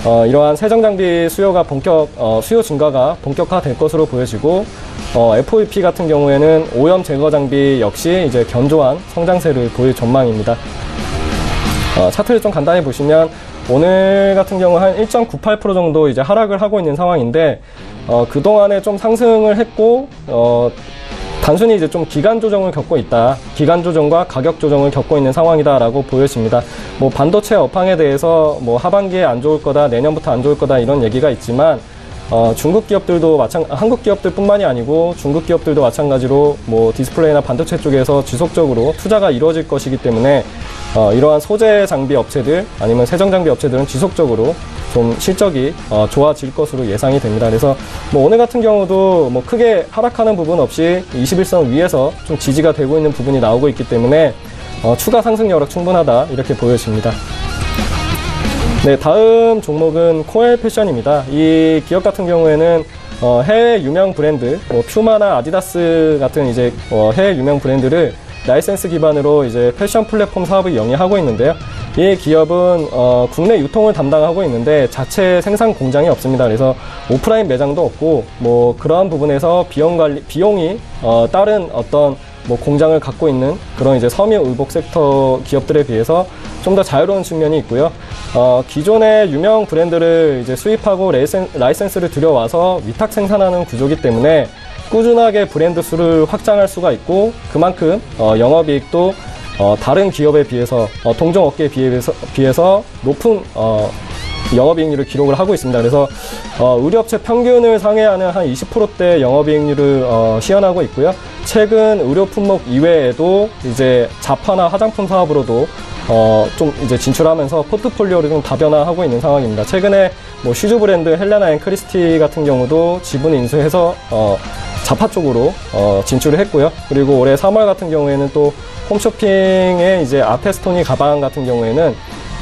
어, 이러한 세정 장비 수요가 본격 어, 수요 증가가 본격화될 것으로 보여지고 어, FOEP 같은 경우에는 오염 제거 장비 역시 이제 견조한 성장세를 보일 전망입니다. 어, 차트를 좀 간단히 보시면 오늘 같은 경우 한 1.98% 정도 이제 하락을 하고 있는 상황인데 어, 그동안에 좀 상승을 했고 어, 단순히 이제 좀 기간 조정을 겪고 있다. 기간 조정과 가격 조정을 겪고 있는 상황이다라고 보여집니다. 뭐 반도체 업황에 대해서 뭐 하반기에 안 좋을 거다, 내년부터 안 좋을 거다 이런 얘기가 있지만 어, 중국 기업들도 마찬 한국 기업들뿐만이 아니고 중국 기업들도 마찬가지로 뭐 디스플레이나 반도체 쪽에서 지속적으로 투자가 이루어질 것이기 때문에 어, 이러한 소재 장비 업체들 아니면 세정 장비 업체들은 지속적으로 좀 실적이 어, 좋아질 것으로 예상이 됩니다. 그래서 뭐 오늘 같은 경우도 뭐 크게 하락하는 부분 없이 20일선 위에서 좀 지지가 되고 있는 부분이 나오고 있기 때문에 어, 추가 상승 여력 충분하다 이렇게 보여집니다. 네, 다음 종목은 코웰패션입니다. 이 기업 같은 경우에는 어, 해외 유명 브랜드, 뭐 퓨마나 아디다스 같은 이제 어, 해외 유명 브랜드를 라이센스 기반으로 이제 패션 플랫폼 사업을 영위하고 있는데요. 이 기업은 어, 국내 유통을 담당하고 있는데 자체 생산 공장이 없습니다. 그래서 오프라인 매장도 없고 뭐 그러한 부분에서 비용 관리 비용이 어, 다른 어떤 뭐 공장을 갖고 있는 그런 이제 섬유 의복 섹터 기업들에 비해서 좀 더 자유로운 측면이 있고요. 어, 기존의 유명 브랜드를 이제 수입하고 레이센, 라이센스를 들여와서 위탁 생산하는 구조기 때문에 꾸준하게 브랜드 수를 확장할 수가 있고 그만큼 어, 영업이익도 어, 다른 기업에 비해서 어, 동종 업계에 비해서, 비해서 높은 어, 영업이익률을 기록을 하고 있습니다. 그래서 어, 의료업체 평균을 상회하는 한 20%대 영업이익률을 어, 시현하고 있고요. 최근 의류 품목 이외에도 이제 잡화나 화장품 사업으로도 어, 좀 이제 진출하면서 포트폴리오를 좀 다변화하고 있는 상황입니다. 최근에 뭐 슈즈 브랜드 헬레나 앤 크리스티 같은 경우도 지분 인수해서 어, 잡화 쪽으로 어, 진출을 했고요. 그리고 올해 3월 같은 경우에는 또 홈쇼핑의 이제 아테스토니 가방 같은 경우에는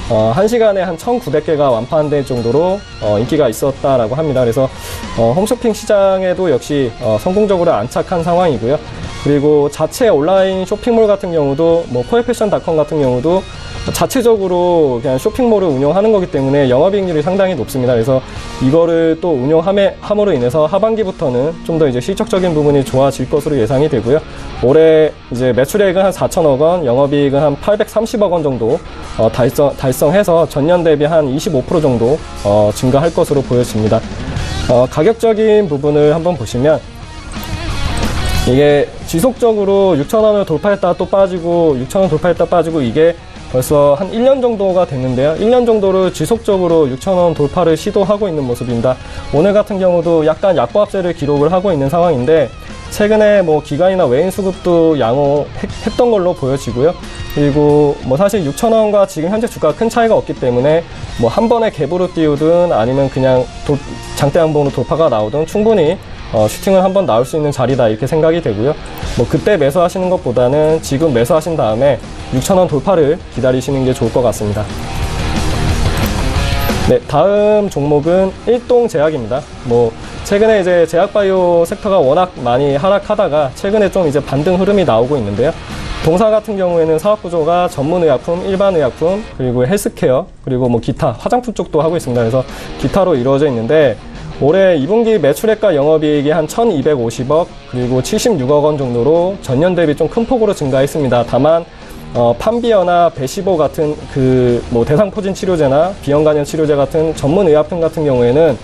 어, 한 시간에 한 1,900개가 완판될 정도로 어, 인기가 있었다라고 합니다. 그래서 어, 홈쇼핑 시장에도 역시 어, 성공적으로 안착한 상황이고요. 그리고 자체 온라인 쇼핑몰 같은 경우도 뭐 코에패션닷컴 같은 경우도 자체적으로 그냥 쇼핑몰을 운영하는 거기 때문에 영업이익률이 상당히 높습니다. 그래서 이거를 또 운영함으로 인해서 하반기부터는 좀 더 이제 실적적인 부분이 좋아질 것으로 예상이 되고요. 올해 이제 매출액은 한 4천억 원, 영업이익은 한 830억 원 정도 어, 달성, 달 성해서 전년 대비 한 25% 정도 어, 증가할 것으로 보여집니다. 어, 가격적인 부분을 한번 보시면 이게 지속적으로 6,000원을 돌파했다 또 빠지고 6,000원 돌파했다 빠지고 이게 벌써 한 1년 정도가 됐는데요. 1년 정도를 지속적으로 6,000원 돌파를 시도하고 있는 모습입니다. 오늘 같은 경우도 약간 약보합세를 기록을 하고 있는 상황인데 최근에 뭐 기관이나 외인 수급도 양호했던 걸로 보여지고요. 그리고 뭐 사실 6,000원과 지금 현재 주가가 큰 차이가 없기 때문에 뭐 한 번에 갭으로 띄우든 아니면 그냥 도- 장대 양봉으로 돌파가 나오든 충분히 어, 슈팅을 한번 나올 수 있는 자리다 이렇게 생각이 되고요. 뭐 그때 매수하시는 것보다는 지금 매수하신 다음에 6,000원 돌파를 기다리시는 게 좋을 것 같습니다. 네, 다음 종목은 일동 제약입니다. 뭐 최근에 이제 제약바이오 섹터가 워낙 많이 하락하다가 최근에 좀 이제 반등 흐름이 나오고 있는데요. 동사 같은 경우에는 사업 구조가 전문 의약품, 일반 의약품, 그리고 헬스케어, 그리고 뭐 기타, 화장품 쪽도 하고 있습니다. 그래서 기타로 이루어져 있는데 올해 2분기 매출액과 영업이익이 한 1,250억 그리고 76억 원 정도로 전년 대비 좀 큰 폭으로 증가했습니다. 다만 어, 판비어나 베시보 같은 그 뭐 대상포진 치료제나 비형 간염 치료제 같은 전문 의약품 같은 경우에는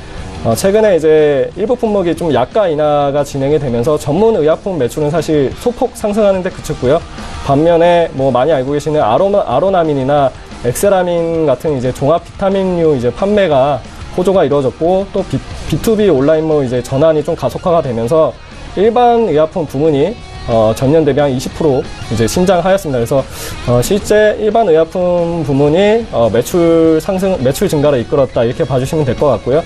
어, 최근에 이제 일부 품목이 좀 약가 인하가 진행이 되면서 전문 의약품 매출은 사실 소폭 상승하는데 그쳤고요. 반면에 뭐 많이 알고 계시는 아로나, 아로나민이나 엑세라민 같은 이제 종합 비타민류 이제 판매가 호조가 이루어졌고 또 비, B2B 온라인몰 이제 전환이 좀 가속화가 되면서 일반 의약품 부문이 어, 전년 대비 한 20% 이제 신장하였습니다. 그래서 어, 실제 일반 의약품 부문이 어, 매출 상승, 매출 증가를 이끌었다 이렇게 봐주시면 될 것 같고요.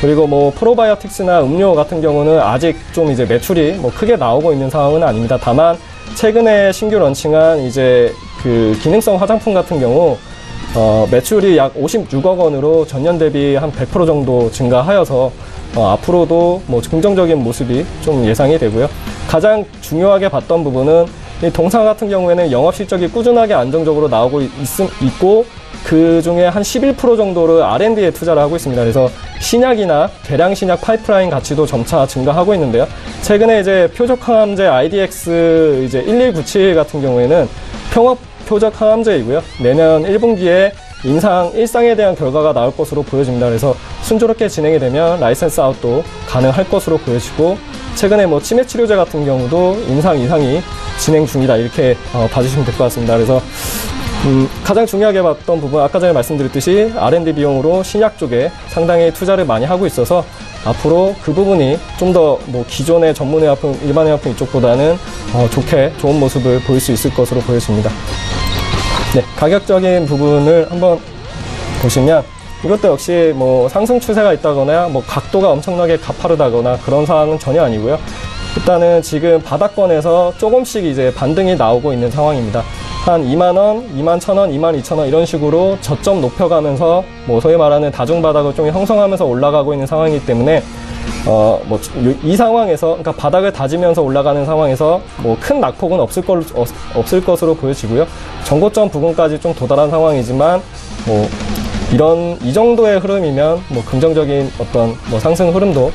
그리고 뭐 프로바이오틱스나 음료 같은 경우는 아직 좀 이제 매출이 뭐 크게 나오고 있는 상황은 아닙니다. 다만 최근에 신규 런칭한 이제 그 기능성 화장품 같은 경우 어, 매출이 약 56억 원으로 전년 대비 한 100% 정도 증가하여서 어, 앞으로도 뭐 긍정적인 모습이 좀 예상이 되고요. 가장 중요하게 봤던 부분은 이 동사 같은 경우에는 영업 실적이 꾸준하게 안정적으로 나오고 있, 있고 그 중에 한 11% 정도를 R&D에 투자를 하고 있습니다. 그래서 신약이나 개량 신약 파이프라인 가치도 점차 증가하고 있는데요. 최근에 이제 표적 항암제 IDX 이제 1197 같은 경우에는 폐암 표적 항암제이고요. 내년 1분기에 임상 1상에 대한 결과가 나올 것으로 보여집니다. 그래서 순조롭게 진행이 되면 license out도 가능할 것으로 보여지고 최근에 뭐 치매 치료제 같은 경우도 임상 2상이 진행 중이다 이렇게 어, 봐주시면 될 것 같습니다. 그래서 음, 가장 중요하게 봤던 부분 아까 전에 말씀드렸듯이 R&D 비용으로 신약 쪽에 상당히 투자를 많이 하고 있어서 앞으로 그 부분이 좀 더 뭐 기존의 전문 의약품, 일반 의약품 이쪽보다는 어, 좋게 좋은 모습을 보일 수 있을 것으로 보여집니다. 네, 가격적인 부분을 한번 보시면 이것도 역시 뭐 상승 추세가 있다거나 뭐 각도가 엄청나게 가파르다거나 그런 상황은 전혀 아니고요. 일단은 지금 바닥권에서 조금씩 이제 반등이 나오고 있는 상황입니다. 한 2만원, 2만 1천원, 2만 2천원 이런 식으로 저점 높여가면서 뭐 소위 말하는 다중바닥을 좀 형성하면서 올라가고 있는 상황이기 때문에 어, 뭐, 이 상황에서, 그러니까 바닥을 다지면서 올라가는 상황에서 뭐 큰 낙폭은 없을 걸, 어, 없을 것으로 보여지고요. 정고점 부근까지 좀 도달한 상황이지만, 뭐, 이런, 이 정도의 흐름이면 뭐 긍정적인 어떤 뭐 상승 흐름도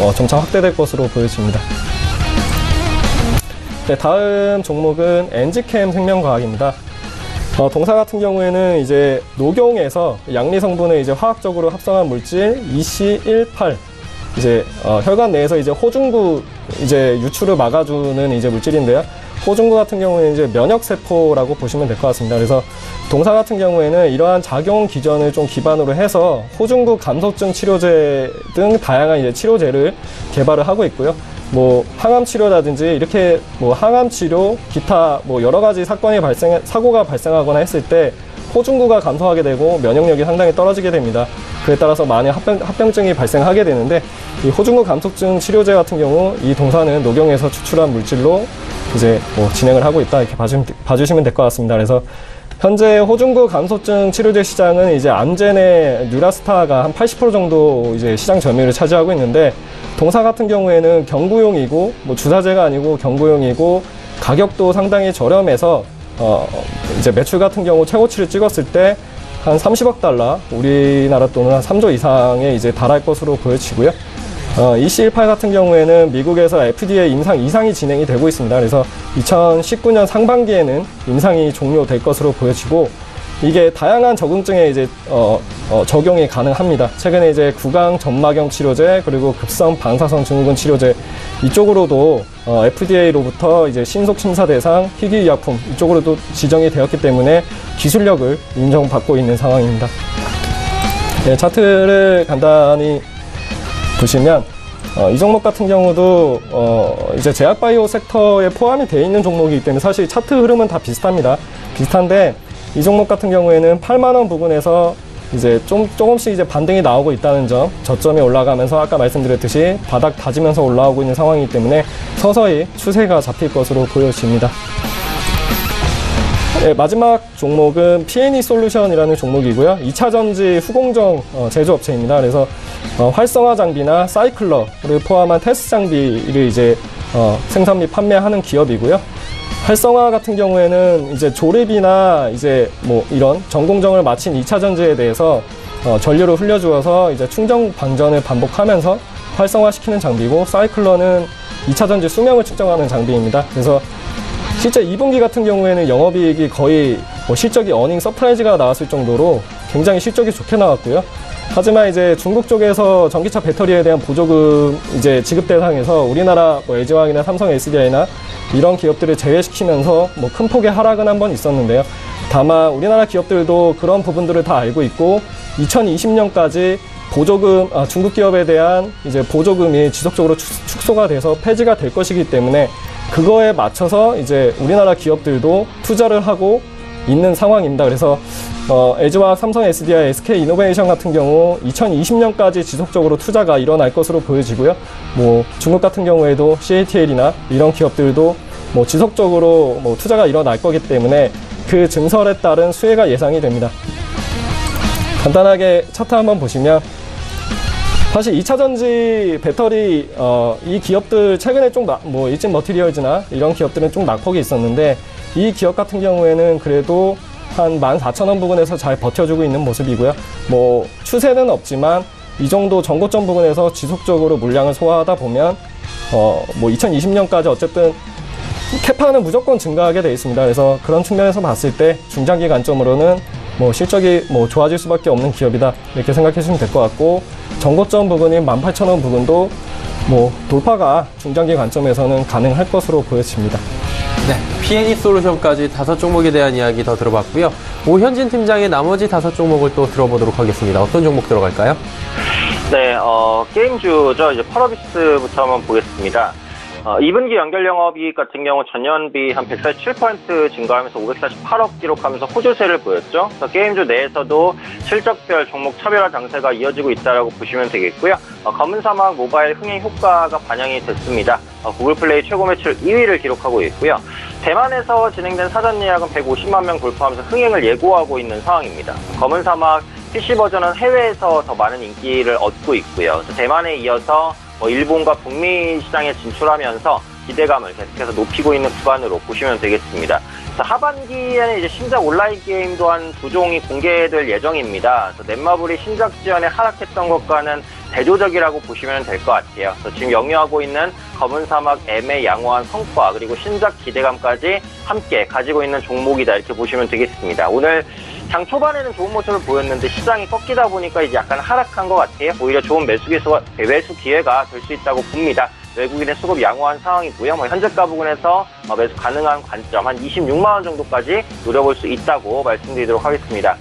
어, 점차 확대될 것으로 보여집니다. 네, 다음 종목은 엔지캠 생명과학입니다. 어, 동사 같은 경우에는 이제 녹용에서 양리 성분을 이제 화학적으로 합성한 물질 EC18 이제 어, 혈관 내에서 이제 호중구 이제 유출을 막아주는 이제 물질인데요. 호중구 같은 경우에는 이제 면역 세포라고 보시면 될 것 같습니다. 그래서 동사 같은 경우에는 이러한 작용 기전을 좀 기반으로 해서 호중구 감소증 치료제 등 다양한 이제 치료제를 개발을 하고 있고요. 뭐 항암 치료라든지 이렇게 뭐 항암 치료, 기타 뭐 여러 가지 사건이 발생 사고가 발생하거나 했을 때 호중구가 감소하게 되고 면역력이 상당히 떨어지게 됩니다. 그에 따라서 많은 합병, 합병 증이 발생하게 되는데 이 호중구 감소증 치료제 같은 경우 이 동사는 녹용에서 추출한 물질로 이제 뭐 진행을 하고 있다 이렇게 봐주시면, 봐주시면 될 것 같습니다. 그래서 현재 호중구 감소증 치료제 시장은 이제 암젠의 뉴라스타가 한 80% 정도 이제 시장 점유율을 차지하고 있는데 동사 같은 경우에는 경구용이고 뭐 주사제가 아니고 경구용이고 가격도 상당히 저렴해서 어 이제 매출 같은 경우 최고치를 찍었을 때 한 30억 달러 우리나라 돈은 한 3조 이상에 이제 달할 것으로 보여지고요. 어, EC18 같은 경우에는 미국에서 FDA 임상 이상이 진행이 되고 있습니다. 그래서 2019년 상반기에는 임상이 종료될 것으로 보여지고 이게 다양한 적응증에 이제 어, 어, 적용이 가능합니다. 최근에 이제 구강 점막염 치료제 그리고 급성 방사선 증후군 치료제 이쪽으로도 어, FDA로부터 이제 신속 심사 대상 희귀 의약품 이쪽으로도 지정이 되었기 때문에 기술력을 인정받고 있는 상황입니다. 네, 차트를 간단히 보시면 어, 이 종목 같은 경우도 어, 이제 제약바이오 섹터에 포함이 되어 있는 종목이기 때문에 사실 차트 흐름은 다 비슷합니다. 비슷한데 이 종목 같은 경우에는 8만 원 부근에서 이제 좀 조금씩 이제 반등이 나오고 있다는 점, 저점에 올라가면서 아까 말씀드렸듯이 바닥 다지면서 올라오고 있는 상황이기 때문에 서서히 추세가 잡힐 것으로 보여집니다. 네, 마지막 종목은 P&E 솔루션이라는 종목이고요. 2차 전지 후공정 어, 제조업체입니다. 그래서 어, 활성화 장비나 사이클러를 포함한 테스트 장비를 이제 어, 생산 및 판매하는 기업이고요. 활성화 같은 경우에는 이제 조립이나 이제 뭐 이런 전공정을 마친 2차 전지에 대해서 어, 전류를 흘려주어서 이제 충전 방전을 반복하면서 활성화시키는 장비고 사이클러는 2차 전지 수명을 측정하는 장비입니다. 그래서 실제 2분기 같은 경우에는 영업이익이 거의 뭐 실적이 earning surprise가 나왔을 정도로 굉장히 실적이 좋게 나왔고요. 하지만 이제 중국 쪽에서 전기차 배터리에 대한 보조금 이제 지급 대상에서 우리나라 뭐 LG화학이나 삼성 SDI나 이런 기업들을 제외시키면서 뭐 큰 폭의 하락은 한 번 있었는데요. 다만 우리나라 기업들도 그런 부분들을 다 알고 있고 2020년까지 보조금 아, 중국 기업에 대한 이제 보조금이 지속적으로 축- 축소가 돼서 폐지가 될 것이기 때문에 그거에 맞춰서 이제 우리나라 기업들도 투자를 하고 있는 상황입니다. 그래서 어, LG화학, 삼성 SDI, SK 이노베이션 같은 경우 2020년까지 지속적으로 투자가 일어날 것으로 보여지고요. 뭐 중국 같은 경우에도 CATL이나 이런 기업들도 뭐 지속적으로 뭐 투자가 일어날 거기 때문에 그 증설에 따른 수혜가 예상이 됩니다. 간단하게 차트 한번 보시면 사실 2차 전지 배터리 어, 이 기업들 최근에 좀 뭐 일진 머티리얼즈나 이런 기업들은 좀 낙폭이 있었는데 이 기업 같은 경우에는 그래도 한 14,000원 부근에서 잘 버텨주고 있는 모습이고요. 뭐 추세는 없지만 이 정도 전고점 부근에서 지속적으로 물량을 소화하다 보면 어, 뭐 2020년까지 어쨌든 캐파는 무조건 증가하게 돼 있습니다. 그래서 그런 측면에서 봤을 때 중장기 관점으로는 뭐 실적이 뭐 좋아질 수밖에 없는 기업이다 이렇게 생각해 주시면 될 것 같고 정고점 부근인 18,000원 부근도 뭐 돌파가 중장기 관점에서는 가능할 것으로 보여집니다. 네, P&E 솔루션까지 다섯 종목에 대한 이야기 더 들어봤고요. 오현진 팀장의 나머지 다섯 종목을 또 들어보도록 하겠습니다. 어떤 종목 들어갈까요? 네, 어, 게임주죠. 이제 펄어비스부터 한번 보겠습니다. 어, 2분기 연결 영업이익 같은 경우 전년비 한 147% 증가하면서 548억 기록하면서 호조세를 보였죠. 그래서 게임주 내에서도 실적별 종목 차별화 장세가 이어지고 있다라고 보시면 되겠고요. 어, 검은 사막 모바일 흥행 효과가 반영이 됐습니다. 어, 구글 플레이 최고 매출 2위를 기록하고 있고요. 대만에서 진행된 사전 예약은 150만 명 돌파하면서 흥행을 예고하고 있는 상황입니다. 검은 사막 PC 버전은 해외에서 더 많은 인기를 얻고 있고요. 대만에 이어서 뭐 일본과 북미 시장에 진출하면서 기대감을 계속해서 높이고 있는 구간으로 보시면 되겠습니다. 하반기에는 이제 신작 온라인 게임 또한 두 종이 공개될 예정입니다. 넷마블이 신작 지원에 하락했던 것과는 대조적이라고 보시면 될 것 같아요. 지금 영위하고 있는 검은 사막 M의 양호한 성과 그리고 신작 기대감까지 함께 가지고 있는 종목이다 이렇게 보시면 되겠습니다. 오늘 장 초반에는 좋은 모습을 보였는데 시장이 꺾이다 보니까 이제 약간 하락한 것 같아요. 오히려 좋은 매수 기회가, 매수 기회가 될 수 있다고 봅니다. 외국인의 수급 양호한 상황이고요. 뭐 현재가 부분에서 어, 매수 가능한 관점 한 26만 원 정도까지 노려볼 수 있다고 말씀드리도록 하겠습니다.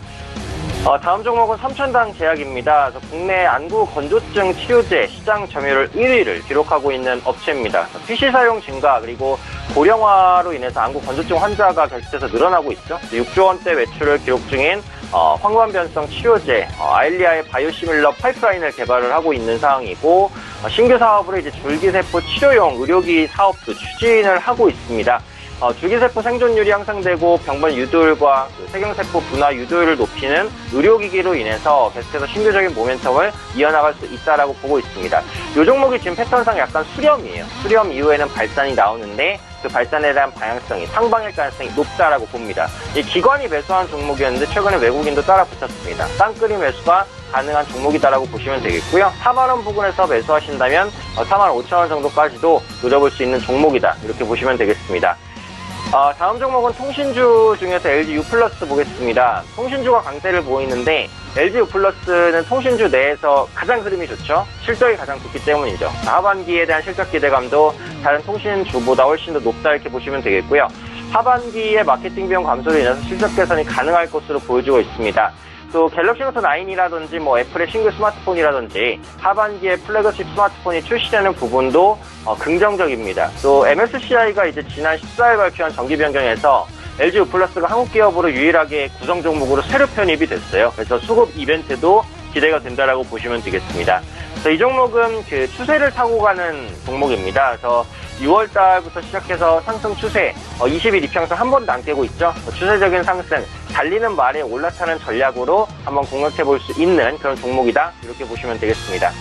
어, 다음 종목은 삼천당 제약입니다. 국내 안구 건조증 치료제 시장 점유율 1위를 기록하고 있는 업체입니다. PC 사용 증가 그리고 고령화로 인해서 안구 건조증 환자가 계속해서 늘어나고 있죠. 6조 원대 매출을 기록 중인 어, 황관 변성 치료제 어, 아일리아의 바이오시밀러 파이프라인을 개발을 하고 있는 상황이고 어, 신규 사업으로 이제 줄기세포 치료용 의료기 사업도 추진을 하고 있습니다. 어, 줄기세포 생존율이 향상되고 병변 유도율과 그 세경세포 분화 유도율을 높이는 의료기기로 인해서 계속해서 신규적인 모멘텀을 이어나갈 수 있다라고 보고 있습니다. 이 종목이 지금 패턴상 약간 수렴이에요. 수렴 이후에는 발산이 나오는데 그 발산에 대한 방향성이 상방일 가능성이 높다라고 봅니다. 이 기관이 매수한 종목이었는데 최근에 외국인도 따라 붙었습니다. 쌍끌이 매수가 가능한 종목이다라고 보시면 되겠고요. 4만 원 부근에서 매수하신다면 어, 4만 5천 원 정도까지도 노려볼 수 있는 종목이다 이렇게 보시면 되겠습니다. 어, 다음 종목은 통신주 중에서 LG U 플러스 보겠습니다. 통신주가 강세를 보이는데 LG U 플러스는 통신주 내에서 가장 흐름이 좋죠. 실적이 가장 좋기 때문이죠. 하반기에 대한 실적 기대감도 다른 통신주보다 훨씬 더 높다 이렇게 보시면 되겠고요. 하반기에 마케팅 비용 감소로 인해서 실적 개선이 가능할 것으로 보여지고 있습니다. 또 갤럭시 노트 9이라든지 뭐 애플의 신규 스마트폰이라든지 하반기에 플래그십 스마트폰이 출시되는 부분도 어, 긍정적입니다. 또 MSCI가 이제 지난 14일 발표한 정기 변경에서 LG U 플러스가 한국 기업으로 유일하게 구성 종목으로 새로 편입이 됐어요. 그래서 수급 이벤트도 기대가 된다라고 보시면 되겠습니다. 그래서 이 종목은 그 추세를 타고 가는 종목입니다. 그래서 6월 달부터 시작해서 상승 추세, 어, 20일 이평선 한 번도 안 깨고 있죠. 어, 추세적인 상승, 달리는 말에 올라타는 전략으로 한번 공략해 볼 수 있는 그런 종목이다. 이렇게 보시면 되겠습니다.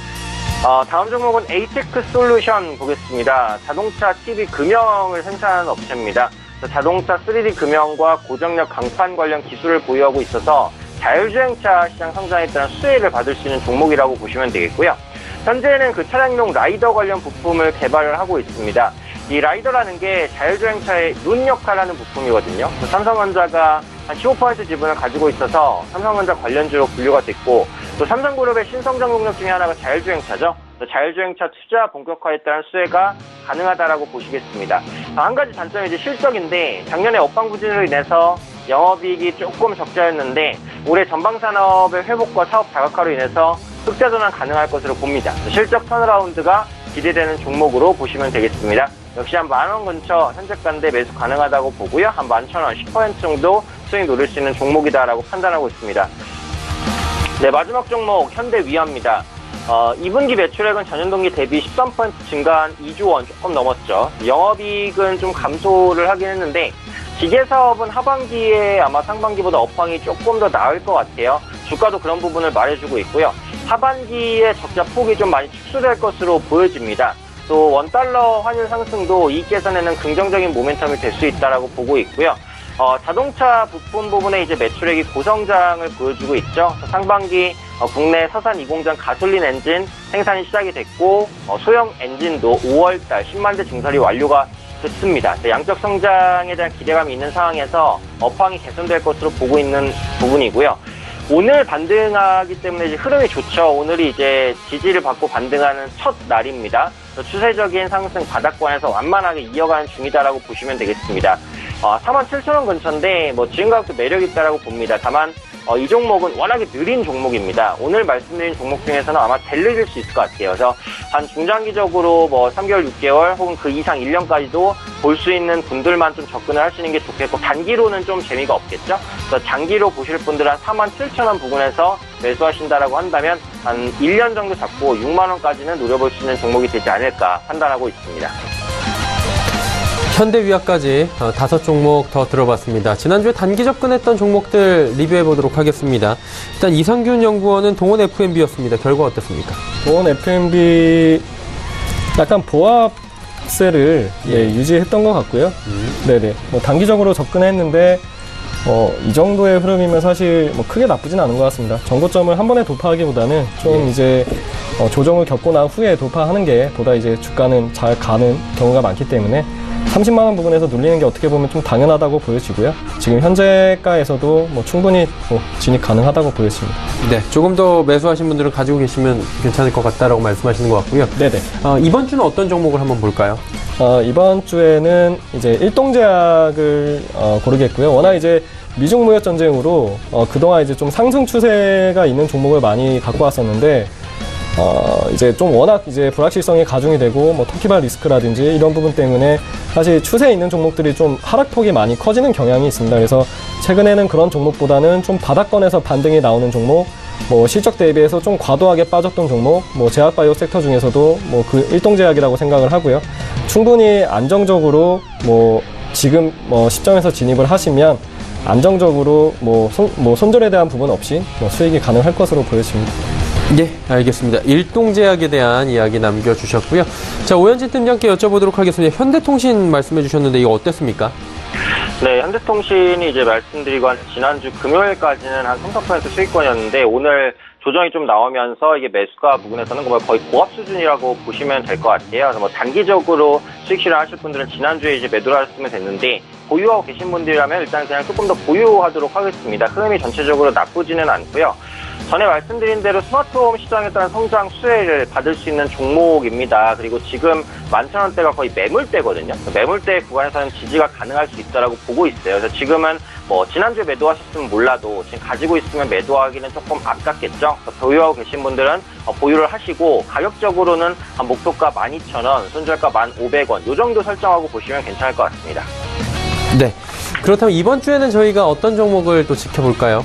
어, 다음 종목은 에이테크 솔루션 보겠습니다. 자동차 TV 금형을 생산하는 업체입니다. 자동차 3D 금형과 고장력 강판 관련 기술을 보유하고 있어서 자율주행차 시장 성장에 따른 수혜를 받을 수 있는 종목이라고 보시면 되겠고요. 현재는 그 차량용 라이더 관련 부품을 개발을 하고 있습니다. 이 LiDAR라는 게 자율주행차의 눈 역할하는 부품이거든요. 삼성전자가 한 15% 지분을 가지고 있어서 삼성전자 관련주로 분류가 됐고 또 삼성그룹의 신성장 동력 중에 하나가 자율주행차죠. 자율주행차 투자 본격화에 따른 수혜가 가능하다라고 보시겠습니다. 한 가지 단점이 이제 실적인데 작년에 업황 부진으로 인해서 영업이익이 조금 적자였는데 올해 전방 산업의 회복과 사업 다각화로 인해서 흑자 전환 가능할 것으로 봅니다. 실적 턴어라운드가 기대되는 종목으로 보시면 되겠습니다. 역시 한 만 원 근처 현재가인데 매수 가능하다고 보고요. 한 만 천 원, 10% 정도 수익 노릴 수 있는 종목이다라고 판단하고 있습니다. 네, 마지막 종목 현대위아입니다. 어, 2분기 매출액은 전년 동기 대비 13% 증가한 2조 원 조금 넘었죠. 영업이익은 좀 감소를 하긴 했는데 기계 사업은 하반기에 아마 상반기보다 업황이 조금 더 나을 것 같아요. 주가도 그런 부분을 말해주고 있고요. 하반기에 적자 폭이 좀 많이 축소될 것으로 보여집니다. 또 원달러 환율 상승도 이익 개선에는 긍정적인 모멘텀이 될 수 있다라고 보고 있고요. 어, 자동차 부품 부분에 이제 매출액이 고성장을 보여주고 있죠. 상반기 어, 국내 서산 2공장 가솔린 엔진 생산이 시작이 됐고 어, 소형 엔진도 5월달 10만 대 증설이 완료가 됐습니다. 양적 성장에 대한 기대감이 있는 상황에서 업황이 개선될 것으로 보고 있는 부분이고요. 오늘 반등하기 때문에 흐름이 좋죠. 오늘이 이제 지지를 받고 반등하는 첫 날입니다. 추세적인 상승 바닥권에서 완만하게 이어가는 중이다라고 보시면 되겠습니다. 어, 47,000원 근처인데 뭐 지금 가격도 매력 있다라고 봅니다. 다만 어, 이 종목은 워낙에 느린 종목입니다. 오늘 말씀드린 종목 중에서는 아마 델 느릴 수 있을 것 같아요. 그래서 한 중장기적으로 뭐 3개월, 6개월 혹은 그 이상 1년까지도 볼 수 있는 분들만 좀 접근을 하시는 게 좋겠고 단기로는 좀 재미가 없겠죠. 그래서 장기로 보실 분들은 한 47,000원 부근에서 매수하신다라고 한다면 한 1년 정도 잡고 6만 원까지는 노려볼 수 있는 종목이 되지 않을까 판단하고 있습니다. 현대위아까지 어, 다섯 종목 더 들어봤습니다. 지난주에 단기 접근했던 종목들 리뷰해 보도록 하겠습니다. 일단 이상균 연구원은 동원 FMB였습니다. 결과 어땠습니까? 동원 FMB 약간 보합 세를 예. 예, 유지했던 것 같고요. 음. 네네. 뭐 단기적으로 접근했는데 어, 이 정도의 흐름이면 사실 뭐 크게 나쁘진 않은 것 같습니다. 정고점을 한 번에 돌파하기보다는 좀 예. 이제 어, 조정을 겪고 난 후에 돌파하는 게 보다 이제 주가는 잘 가는 경우가 많기 때문에 30만 원 부분에서 눌리는 게 어떻게 보면 좀 당연하다고 보여지고요. 지금 현재가에서도 뭐 충분히 뭐 진입 가능하다고 보여집니다. 네, 조금 더 매수하신 분들은 가지고 계시면 괜찮을 것 같다라고 말씀하시는 것 같고요. 네네. 어, 이번 주는 어떤 종목을 한번 볼까요? 어, 이번 주에는 이제 일동제약을 어, 고르겠고요. 워낙 이제 미중 무역 전쟁으로 어, 그동안 이제 좀 상승 추세가 있는 종목을 많이 갖고 왔었는데 어, 이제 좀 워낙 이제 불확실성이 가중이 되고 뭐 터키발 리스크라든지 이런 부분 때문에 사실 추세에 있는 종목들이 좀 하락폭이 많이 커지는 경향이 있습니다. 그래서 최근에는 그런 종목보다는 좀 바닥권에서 반등이 나오는 종목, 뭐 실적 대비해서 좀 과도하게 빠졌던 종목, 뭐 제약바이오 섹터 중에서도 뭐 그 일동제약이라고 생각을 하고요. 충분히 안정적으로 뭐 지금 뭐 시점에서 진입을 하시면 안정적으로 뭐, 손, 뭐 손절에 대한 부분 없이 뭐 수익이 가능할 것으로 보여집니다. 네, 알겠습니다. 일동제약에 대한 이야기 남겨주셨고요. 자, 오현진 팀장께 여쭤보도록 하겠습니다. 현대통신 말씀해 주셨는데 이거 어땠습니까? 네, 현대통신이 이제 말씀드리고 한 지난주 금요일까지는 한 3, 4% 수익권이었는데 오늘 조정이 좀 나오면서 이게 매수가 부분에서는 거의 고압 수준이라고 보시면 될 것 같아요. 그래서 뭐 단기적으로 수익 실현하실 분들은 지난주에 이제 매도를 하셨으면 됐는데 보유하고 계신 분들이라면 일단 그냥 조금 더 보유하도록 하겠습니다. 흐름이 전체적으로 나쁘지는 않고요. 전에 말씀드린 대로 스마트홈 시장에 따른 성장 수혜를 받을 수 있는 종목입니다. 그리고 지금 만천 원대가 거의 매물대거든요. 매물대 구간에서는 지지가 가능할 수 있다라고 보고 있어요. 그래서 지금은 뭐 지난주에 매도하셨으면 몰라도 지금 가지고 있으면 매도하기는 조금 아깝겠죠. 보유하고 계신 분들은 어, 보유를 하시고 가격적으로는 한 목표가 12,000원, 손절가 1,500원 요 정도 설정하고 보시면 괜찮을 것 같습니다. 네. 그렇다면 이번 주에는 저희가 어떤 종목을 또 지켜볼까요?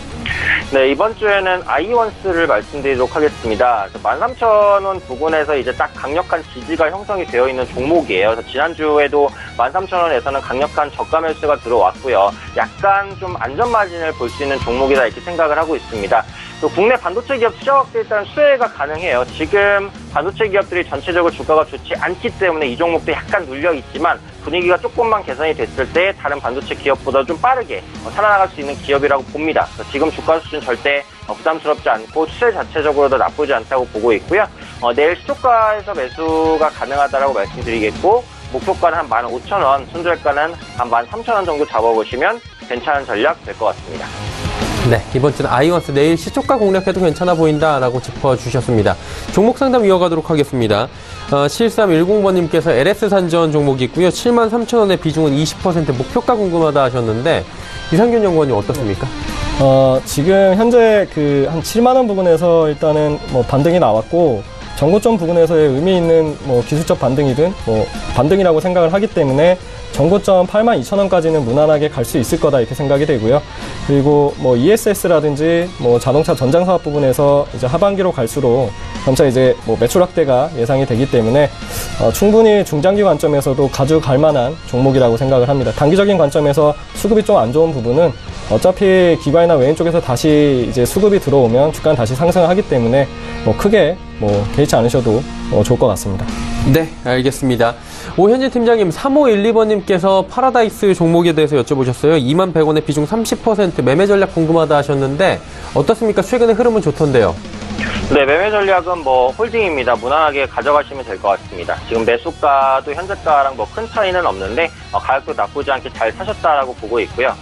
네, 이번 주에는 아이원스를 말씀드리도록 하겠습니다. 13,000원 부근에서 이제 딱 강력한 지지가 형성이 되어 있는 종목이에요. 지난주에도 13,000원에서는 강력한 저가 매수가 들어왔고요. 약간 좀 안전마진을 볼 수 있는 종목이다 이렇게 생각을 하고 있습니다. 또 국내 반도체 기업 투자 확대에 따른 수혜가 가능해요. 지금 반도체 기업들이 전체적으로 주가가 좋지 않기 때문에 이 종목도 약간 눌려 있지만 분위기가 조금만 개선이 됐을 때 다른 반도체 기업보다 좀 빠르게 어, 살아나갈 수 있는 기업이라고 봅니다. 지금 주가 수준 절대 어, 부담스럽지 않고 추세 자체적으로도 나쁘지 않다고 보고 있고요. 어, 내일 시초가에서 매수가 가능하다라고 말씀드리겠고 목표가는 한 15,000원, 손절가는 한 13,000원 정도 잡아보시면 괜찮은 전략 될 것 같습니다. 네, 이번 주는 아이원스 내일 시초가 공략해도 괜찮아 보인다라고 짚어주셨습니다. 종목 상담 이어가도록 하겠습니다. 어, 7310번님께서 LS 산전 종목이 있고요. 7만 3천원의 비중은 20% 목표가 궁금하다 하셨는데 이상균 연구원님 어떻습니까? 어, 지금 현재 그 한 7만 원 부분에서 일단은 뭐 반등이 나왔고 정고점 부분에서의 의미 있는 뭐 기술적 반등이든 뭐 반등이라고 생각을 하기 때문에 정고점 8만 2천 원까지는 무난하게 갈 수 있을 거다 이렇게 생각이 되고요. 그리고 뭐 ESS라든지 뭐 자동차 전장 사업 부분에서 이제 하반기로 갈수록 점차 이제 뭐 매출 확대가 예상이 되기 때문에 어, 충분히 중장기 관점에서도 가져갈 만한 종목이라고 생각을 합니다. 단기적인 관점에서 수급이 좀 안 좋은 부분은 어차피 기관이나 외인 쪽에서 다시 이제 수급이 들어오면 주가는 다시 상승하기 때문에 뭐 크게 뭐 개의치 않으셔도 어, 좋을 것 같습니다. 네, 알겠습니다. 오현진 팀장님, 3512번님께서 파라다이스 종목에 대해서 여쭤보셨어요. 2만 100원의 비중 30% 매매 전략 궁금하다 하셨는데 어떻습니까? 최근의 흐름은 좋던데요. 네, 매매 전략은 뭐 홀딩입니다. 무난하게 가져가시면 될 것 같습니다. 지금 매수가도 현재가랑 뭐 큰 차이는 없는데 어, 가격도 나쁘지 않게 잘 사셨다라고 보고 있고요.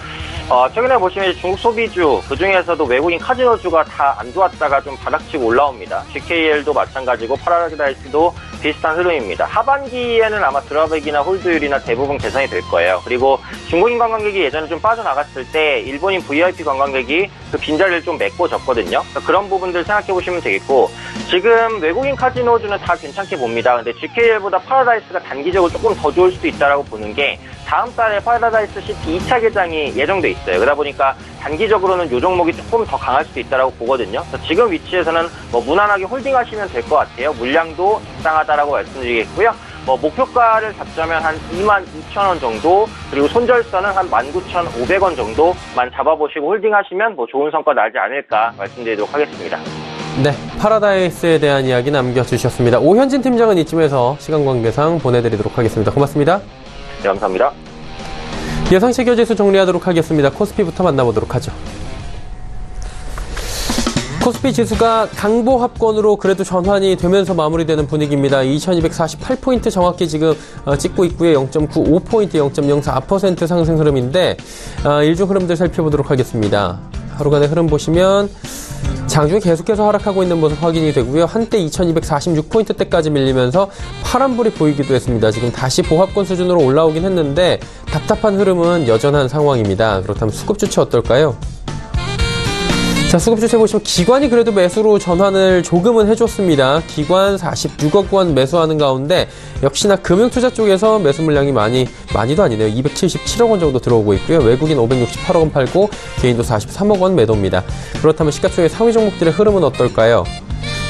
어, 최근에 보시면 중국 소비주, 그 중에서도 외국인 카지노주가 다 안 좋았다가 좀 바닥치고 올라옵니다. GKL도 마찬가지고 파라다이스도 비슷한 흐름입니다. 하반기에는 아마 드랍액이나 홀드율이나 대부분 개선이 될 거예요. 그리고 중국인 관광객이 예전에 좀 빠져나갔을 때 일본인 VIP 관광객이 그 빈자리를 좀 메꿔줬거든요. 그런 부분들 생각해 보시면 되겠고 지금 외국인 카지노주는 다 괜찮게 봅니다. 근데 GKL보다 파라다이스가 단기적으로 조금 더 좋을 수도 있다라고 보는 게 다음 달에 파라다이스 시티 2차 개장이 예정돼 있어요. 그러다 보니까 단기적으로는 이 종목이 조금 더 강할 수도 있다라고 보거든요. 지금 위치에서는 뭐 무난하게 홀딩하시면 될 것 같아요. 물량도 적당하다라고 말씀드리겠고요. 뭐 목표가를 잡자면 한 2만 2천 원 정도 그리고 손절선은 한 19,500원 정도만 잡아보시고 홀딩하시면 뭐 좋은 성과 나지 않을까 말씀드리도록 하겠습니다. 네, 파라다이스에 대한 이야기 남겨주셨습니다. 오현진 팀장은 이쯤에서 시간 관계상 보내드리도록 하겠습니다. 고맙습니다. 네, 감사합니다. 예상 체결지수 정리하도록 하겠습니다. 코스피부터 만나보도록 하죠. 코스피 지수가 강보합권으로 그래도 전환이 되면서 마무리되는 분위기입니다. 2248포인트 정확히 지금 어, 찍고 있고요. 0.95포인트, 0.04% 상승 흐름인데 어, 일중 흐름들 살펴보도록 하겠습니다. 하루간의 흐름 보시면 장중에 계속해서 하락하고 있는 모습 확인이 되고요. 한때 2246포인트대까지 밀리면서 파란불이 보이기도 했습니다. 지금 다시 보합권 수준으로 올라오긴 했는데 답답한 흐름은 여전한 상황입니다. 그렇다면 수급 주체 어떨까요? 자, 수급 주체 보시면 기관이 그래도 매수로 전환을 조금은 해줬습니다. 기관 46억 원 매수하는 가운데 역시나 금융투자 쪽에서 매수 물량이 많이, 많이도 아니네요. 277억 원 정도 들어오고 있고요. 외국인 568억 원 팔고 개인도 43억 원 매도입니다. 그렇다면 시가총액 상위 종목들의 흐름은 어떨까요?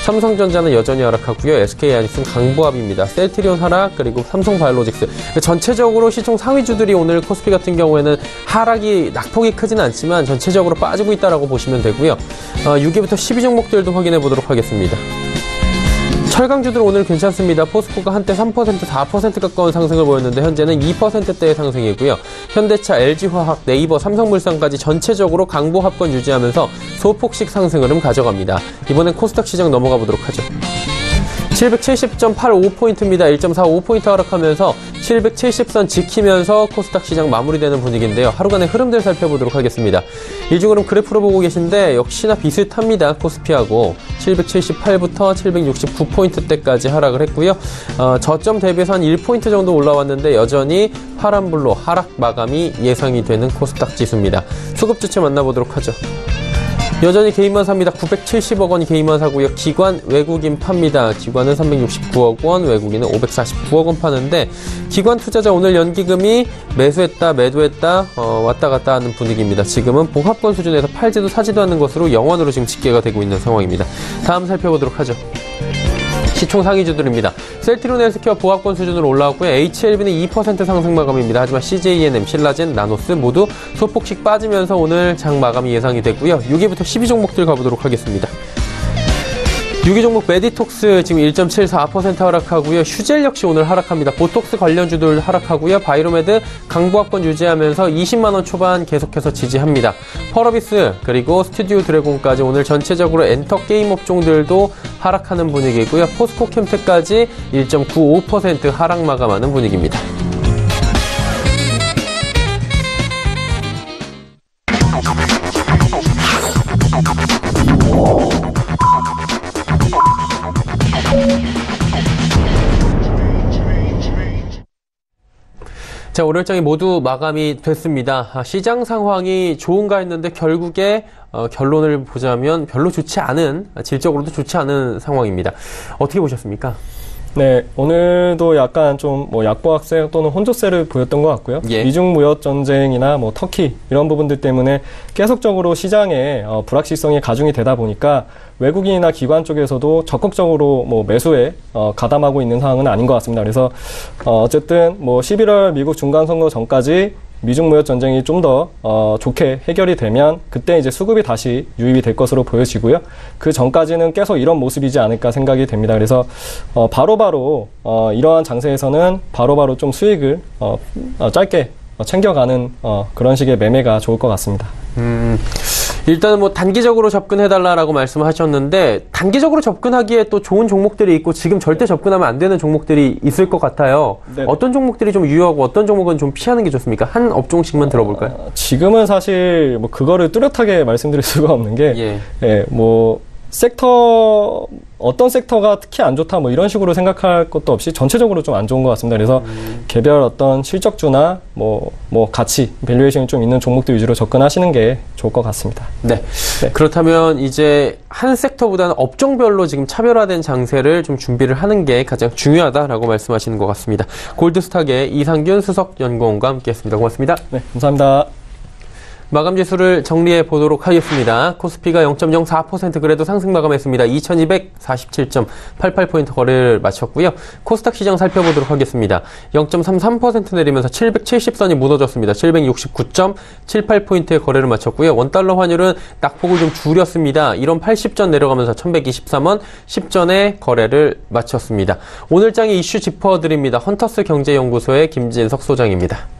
삼성전자는 여전히 하락하고요. SK하이닉스는 강보합입니다. 셀트리온 하락 그리고 삼성 바이오로직스 전체적으로 시총 상위주들이 오늘 코스피 같은 경우에는 하락이 낙폭이 크진 않지만 전체적으로 빠지고 있다라고 보시면 되고요. 어, 6위부터 12 종목들도 확인해 보도록 하겠습니다. 철강주들 오늘 괜찮습니다. 포스코가 한때 3% 4% 가까운 상승을 보였는데 현재는 2%대의 상승이고요. 현대차, LG화학, 네이버, 삼성물산까지 전체적으로 강보 합권 유지하면서 소폭식 상승 흐름 가져갑니다. 이번엔 코스닥 시장 넘어가 보도록 하죠. 770.85포인트입니다. 1.45포인트 하락하면서 770선 지키면서 코스닥 시장 마무리되는 분위기인데요. 하루간의 흐름들 살펴보도록 하겠습니다. 흐름 그래프로 보고 계신데 역시나 비슷합니다. 코스피하고 778부터 769포인트대까지 하락을 했고요. 어, 저점 대비해서 한 1포인트 정도 올라왔는데 여전히 파란불로 하락 마감이 예상이 되는 코스닥 지수입니다. 수급 주체 만나보도록 하죠. 여전히 개인만 삽니다. 970억 원 개인만 사고요. 기관 외국인 팝니다. 기관은 369억 원, 외국인은 549억 원 파는데 기관 투자자 오늘 연기금이 매수했다, 매도했다, 어, 왔다 갔다 하는 분위기입니다. 지금은 봉합권 수준에서 팔지도 사지도 않는 것으로 영원으로 지금 집계가 되고 있는 상황입니다. 다음 살펴보도록 하죠. 시총 상위주들입니다. 셀트리온 헬스케어 보합권 수준으로 올라왔고요. HLB는 2% 상승 마감입니다. 하지만 CJ ENM, 신라젠, 나노스 모두 소폭씩 빠지면서 오늘 장 마감이 예상이 됐고요. 6위부터 12종목들 가보도록 하겠습니다. 6위 종목 메디톡스 지금 1.74% 하락하고요. 휴젤 역시 오늘 하락합니다. 보톡스 관련주들 하락하고요. 바이로메드 강보합권 유지하면서 20만 원 초반 계속해서 지지합니다. 펄어비스 그리고 스튜디오 드래곤까지 오늘 전체적으로 엔터 게임 업종들도 하락하는 분위기고요. 포스코 캠트까지 1.95% 하락 마감하는 분위기입니다. 자, 월요일장이 모두 마감이 됐습니다. 아, 시장 상황이 좋은가 했는데 결국에 어, 결론을 보자면 별로 좋지 않은, 아, 질적으로도 좋지 않은 상황입니다. 어떻게 보셨습니까? 네, 오늘도 약간 좀 뭐 약보학세 또는 혼조세를 보였던 것 같고요. 예. 미중 무역 전쟁이나 뭐 터키 이런 부분들 때문에 계속적으로 시장에 어, 불확실성이 가중이 되다 보니까 외국인이나 기관 쪽에서도 적극적으로 뭐 매수에 어, 가담하고 있는 상황은 아닌 것 같습니다. 그래서 어, 어쨌든 뭐 11월 미국 중간 선거 전까지 미중 무역 전쟁이 좀더 어, 좋게 해결이 되면 그때 이제 수급이 다시 유입이 될 것으로 보여지고요. 그 전까지는 계속 이런 모습이지 않을까 생각이 됩니다. 그래서 어, 바로바로 어, 이러한 장세에서는 바로바로 좀 수익을 어, 어, 짧게 어, 챙겨가는 어, 그런 식의 매매가 좋을 것 같습니다. 음, 일단은 뭐 단기적으로 접근해달라라고 말씀하셨는데 단기적으로 접근하기에 또 좋은 종목들이 있고 지금 절대 접근하면 안 되는 종목들이 있을 것 같아요. 네. 어떤 종목들이 좀 유효하고 어떤 종목은 좀 피하는 게 좋습니까? 한 업종씩만 들어볼까요? 어, 지금은 사실 뭐 그거를 뚜렷하게 말씀드릴 수가 없는 게 예. 예, 뭐 섹터 어떤 섹터가 특히 안 좋다 뭐 이런 식으로 생각할 것도 없이 전체적으로 좀 안 좋은 것 같습니다. 그래서 개별 어떤 실적주나 뭐뭐 가치 밸류에이션이 좀 있는 종목들 위주로 접근하시는 게 좋을 것 같습니다. 네. 네. 그렇다면 이제 한 섹터보다는 업종별로 지금 차별화된 장세를 좀 준비를 하는 게 가장 중요하다라고 말씀하시는 것 같습니다. 골드스탁의 이상균 수석 연구원과 함께했습니다. 고맙습니다. 네, 감사합니다. 마감 지수를 정리해 보도록 하겠습니다. 코스피가 0.04% 그래도 상승 마감했습니다. 2247.88포인트 거래를 마쳤고요. 코스닥 시장 살펴보도록 하겠습니다. 0.33% 내리면서 770선이 무너졌습니다. 769.78포인트의 거래를 마쳤고요. 원달러 환율은 낙폭을 좀 줄였습니다. 1원 80전 내려가면서 1123원 10전에 거래를 마쳤습니다. 오늘 장의 이슈 짚어드립니다. 헌터스 경제연구소의 김진석 소장입니다.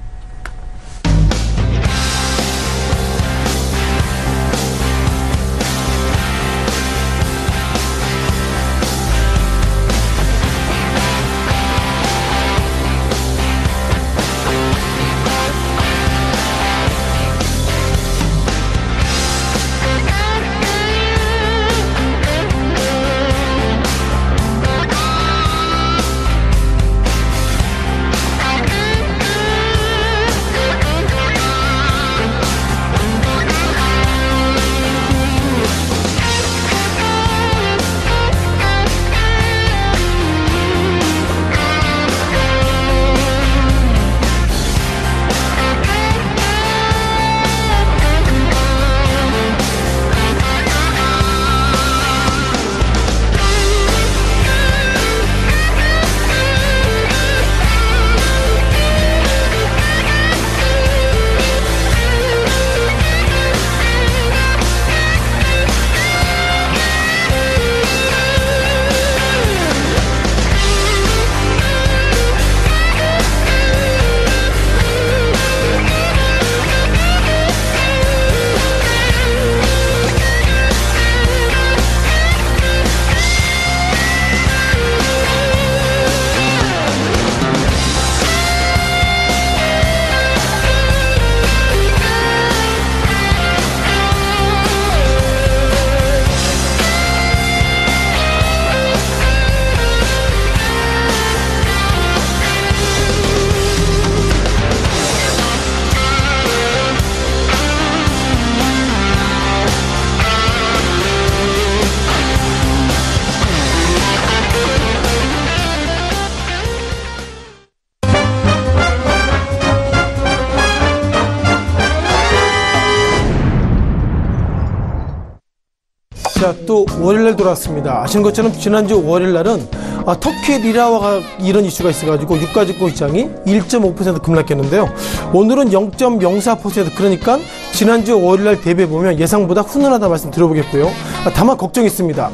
또 월요일날 돌아왔습니다. 아시는 것처럼 지난주 월요일 날은 아, 터키 리라와 이런 이슈가 있어가지고 유가증권 시장이 1.5% 급락했는데요. 오늘은 0.04% 그러니까 지난주 월요일 날 대비해 보면 예상보다 훈훈하다 말씀 드려보겠고요. 아, 다만 걱정이 있습니다.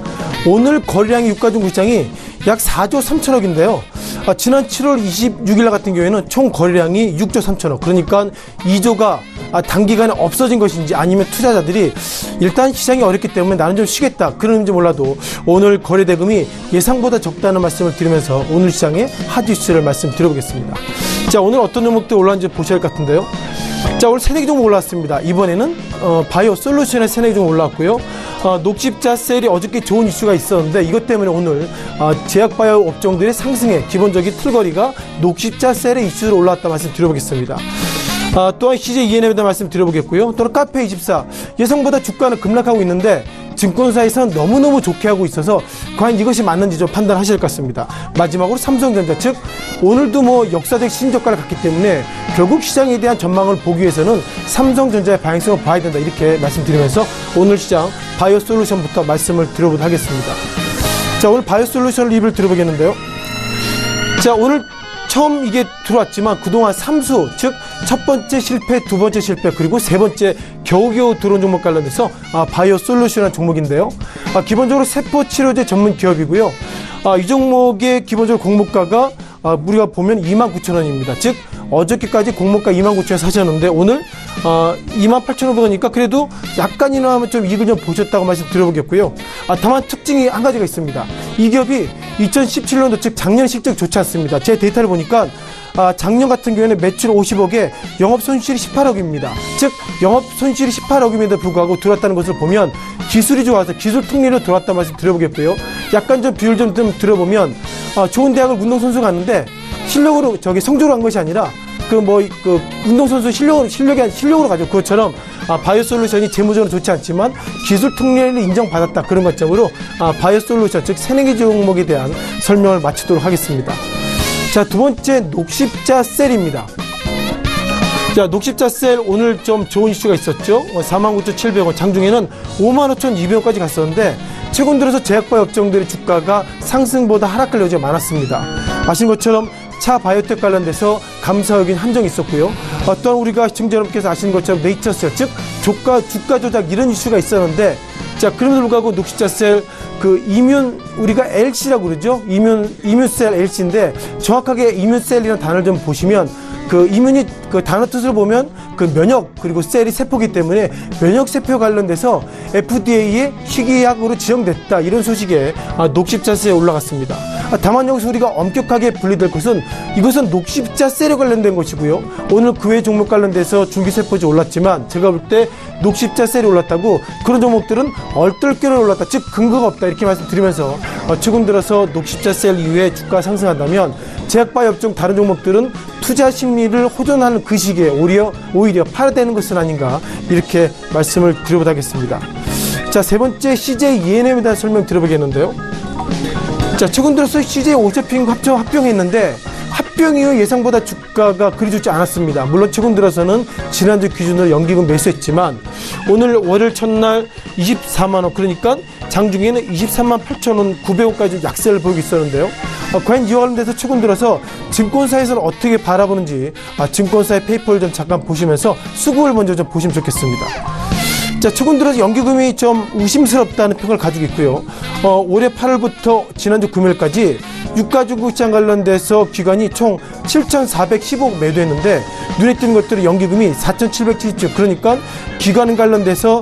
오늘 거래량이 유가증권 시장이 약 4조 3천억인데요. 아, 지난 7월 26일 날 같은 경우에는 총 거래량이 6조 3천억. 그러니까 2조가 아, 단기간에 없어진 것인지 아니면 투자자들이 일단 시장이 어렵기 때문에 나는 좀 쉬겠다 그러는지 몰라도 오늘 거래 대금이 예상보다 적다는 말씀을 드리면서 오늘 시장의 핫 이슈를 말씀드려보겠습니다. 자 오늘 어떤 종목들 올라왔는지 보셔야 할 것 같은데요. 자 오늘 새내기 종목 올라왔습니다. 이번에는 어, 바이오 솔루션의 새내기 종목 올라왔고요. 어, 녹십자 셀이 어저께 좋은 이슈가 있었는데 이것 때문에 오늘 어, 제약바이오 업종들의 상승에 기본적인 틀거리가 녹십자 셀의 이슈로 올라왔다 말씀 드려보겠습니다. 아, 또한 CJ ENM에 대한 말씀 드려보겠고요. 또는 카페24 예상보다 주가는 급락하고 있는데 증권사에서는 너무너무 좋게 하고 있어서 과연 이것이 맞는지 좀 판단하실 것 같습니다. 마지막으로 삼성전자 즉 오늘도 뭐 역사적 신저가를 갔기 때문에 결국 시장에 대한 전망을 보기 위해서는 삼성전자의 방향성을 봐야 된다 이렇게 말씀드리면서 오늘 시장 바이오 솔루션부터 말씀을 드려보도록 하겠습니다. 자 오늘 바이오 솔루션 리뷰를 드려보겠는데요. 자 오늘 처음 이게 들어왔지만 그동안 삼수 즉 첫 번째 실패, 두 번째 실패 그리고 세 번째 겨우겨우 들어온 종목 관련돼서 아, 바이오 솔루션이라는 종목인데요. 아, 기본적으로 세포 치료제 전문 기업이고요. 아, 이 종목의 기본적으로 공모가가 아, 우리가 보면 29,000원입니다. 즉 어저께까지 공모가 29,000원 사셨는데 오늘 어, 28,500원이니까 그래도 약간이나마 좀 이익을 좀 보셨다고 말씀 드려보겠고요. 아, 다만 특징이 한 가지가 있습니다. 이 기업이 2017년도 즉 작년 실적 좋지 않습니다. 제 데이터를 보니까 아, 작년 같은 경우에는 매출 50억에 영업 손실이 18억입니다. 즉 영업 손실이 18억임에도 불구하고 들어왔다는 것을 보면 기술이 좋아서 기술 특례로 들어왔다 말씀 드려보겠고요. 약간 좀 비율 좀, 좀 들어보면 아, 좋은 대학을 운동선수 갔는데 실력으로 저기 성적으로 간 것이 아니라 그뭐 그 운동선수 실력 실력이 실력으로 가죠. 그것처럼 아, 바이오 솔루션이 재무적으로 좋지 않지만 기술 특례를 인정받았다 그런 관점으로 아, 바이오 솔루션 즉 새내기 종목에 대한 설명을 마치도록 하겠습니다. 자, 두 번째 녹십자 셀입니다. 자, 녹십자 셀 오늘 좀 좋은 이슈가 있었죠. 어, 49,700원, 장중에는 55,200원까지 갔었는데 최근 들어서 제약바이오 업종들의 주가가 상승보다 하락할 여지가 많았습니다. 아신 것처럼 차 바이오텍 관련돼서 감사역인 한정이 있었고요. 어떤 우리가 시청자 여러분께서 아시는 것처럼 네이처셀, 즉 주가, 주가 조작 이런 이슈가 있었는데 자, 그럼에도 불구하고 녹십자셀 그 이뮨 우리가 LC라고 그러죠. 이뮨 이뮨셀 LC인데 정확하게 이뮨셀이라는 단어를 좀 보시면 그 이뮨이 그 단어 뜻을 보면 그 면역 그리고 셀이 세포기 때문에 면역 세포 관련돼서 FDA의 희귀약으로 지정됐다 이런 소식에 아, 녹십자셀에 올라갔습니다. 아, 다만 여기서 우리가 엄격하게 분리될 것은 이것은 녹십자 셀에 관련된 것이고요. 오늘 그 외 종목 관련돼서 중기세포지 올랐지만 제가 볼 때 녹십자 셀이 올랐다고 그런 종목들은 얼떨결에 올랐다 즉 근거가 없다 이렇게 말씀드리면서 어, 최근 들어서 녹십자 셀 이후에 주가 상승한다면 제약바이오 업종 다른 종목들은 투자 심리를 호전하는 그 시기에 오히려 오히려 팔아되는 것은 아닌가 이렇게 말씀을 드려보도록 하겠습니다. 자 세 번째 CJ ENM에 대한 설명 드려보겠는데요. 자, 최근 들어서 CJ 오쇼핑 합병, 합병했는데 합병 이후 예상보다 주가가 그리 좋지 않았습니다. 물론 최근 들어서는 지난주 기준으로 연기금 매수했지만 오늘 월요일 첫날 24만 원 그러니까 장중에는 23만 8천 원 900원까지 약세를 보이고 있었는데요. 어, 과연 이와 관련돼서 최근 들어서 증권사에서는 어떻게 바라보는지 아, 증권사의 페이퍼를 좀 잠깐 보시면서 수급을 먼저 좀 보시면 좋겠습니다. 자, 최근 들어서 연기금이 좀 의심스럽다는 평을 가지고 있고요. 어, 올해 8월부터 지난주 금요일까지 유가중국 시장 관련돼서 기관이 총 7,415억 매도했는데 눈에 띄는 것들은 연기금이 4,777억 그러니까 기관 관련돼서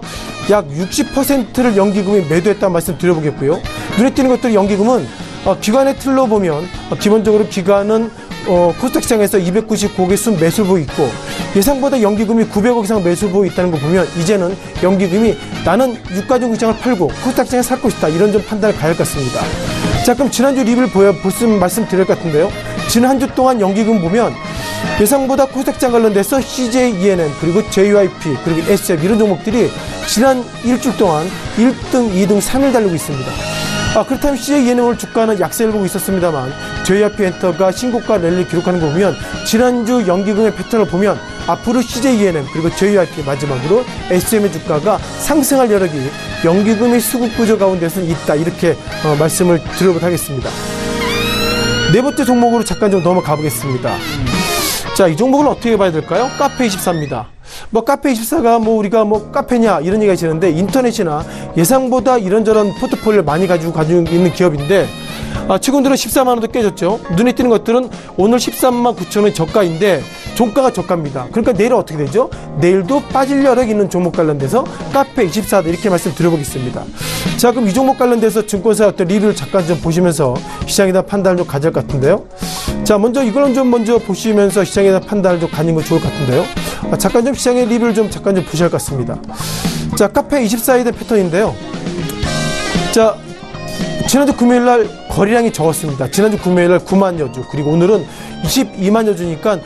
약 60%를 연기금이 매도했다는 말씀 드려보겠고요. 눈에 띄는 것들은 연기금은 어, 기관의 틀로 보면 어, 기본적으로 기관은 어, 코스닥 시장에서 299억의 순 매수 보고 있고 예상보다 연기금이 900억 이상 매수 보고 있다는 거 보면 이제는 연기금이 나는 유가중 시장을 팔고 코스닥 시장에 살 것이다 이런 좀 판단을 가야 할 것 같습니다. 자 그럼 지난주 리뷰를 보여 보씀 말씀 드릴 것 같은데요. 지난 한 주 동안 연기금 보면 예상보다 코스닥 시장 관련돼서 CJ ENM 그리고 JYP 그리고 SF 이런 종목들이 지난 일주일 동안 1등, 2등, 3일 달리고 있습니다. 아, 그렇다면 CJ ENM을 주가는 약세를 보고 있었습니다만 JYP 엔터가 신고가 랠리를 기록하는 거 보면 지난주 연기금의 패턴을 보면 앞으로 CJ ENM 그리고 JYP 마지막으로 SM의 주가가 상승할 여력이 연기금이 수급 구조 가운데서는 있다 이렇게 어, 말씀을 드려보도록 하겠습니다. 네 번째 종목으로 잠깐 좀 넘어가 보겠습니다. 자, 이 종목은 어떻게 봐야 될까요? 카페24입니다. 뭐 카페24가 뭐 우리가 뭐 카페냐 이런 얘기가 있는데 인터넷이나 예상보다 이런저런 포트폴리오를 많이 가지고 가지고 있는 기업인데 아, 최근 들어 14만 원도 깨졌죠. 눈에 띄는 것들은 오늘 13만 9천 원 저가인데 종가가 저가입니다. 그러니까 내일 어떻게 되죠? 내일도 빠질 여력 있는 종목 관련돼서 카페 24다 이렇게 말씀 드려보겠습니다. 자, 그럼 이 종목 관련돼서 증권사 어떤 리뷰를 잠깐 좀 보시면서 시장에 대한 판단을 좀 가질 것 같은데요. 자, 먼저 이거는 좀 먼저 보시면서 시장에 대한 판단을 좀 가는 건 좋을 것 같은데요. 아, 잠깐 좀 시장의 리뷰를 좀 잠깐 좀 보셔야 할 것 같습니다. 자, 카페 24에 대한 패턴인데요. 자, 지난주 금요일 날 거래량이 적었습니다. 지난주 금요일 날 9만 여 주, 그리고 오늘은 22만 여 주니까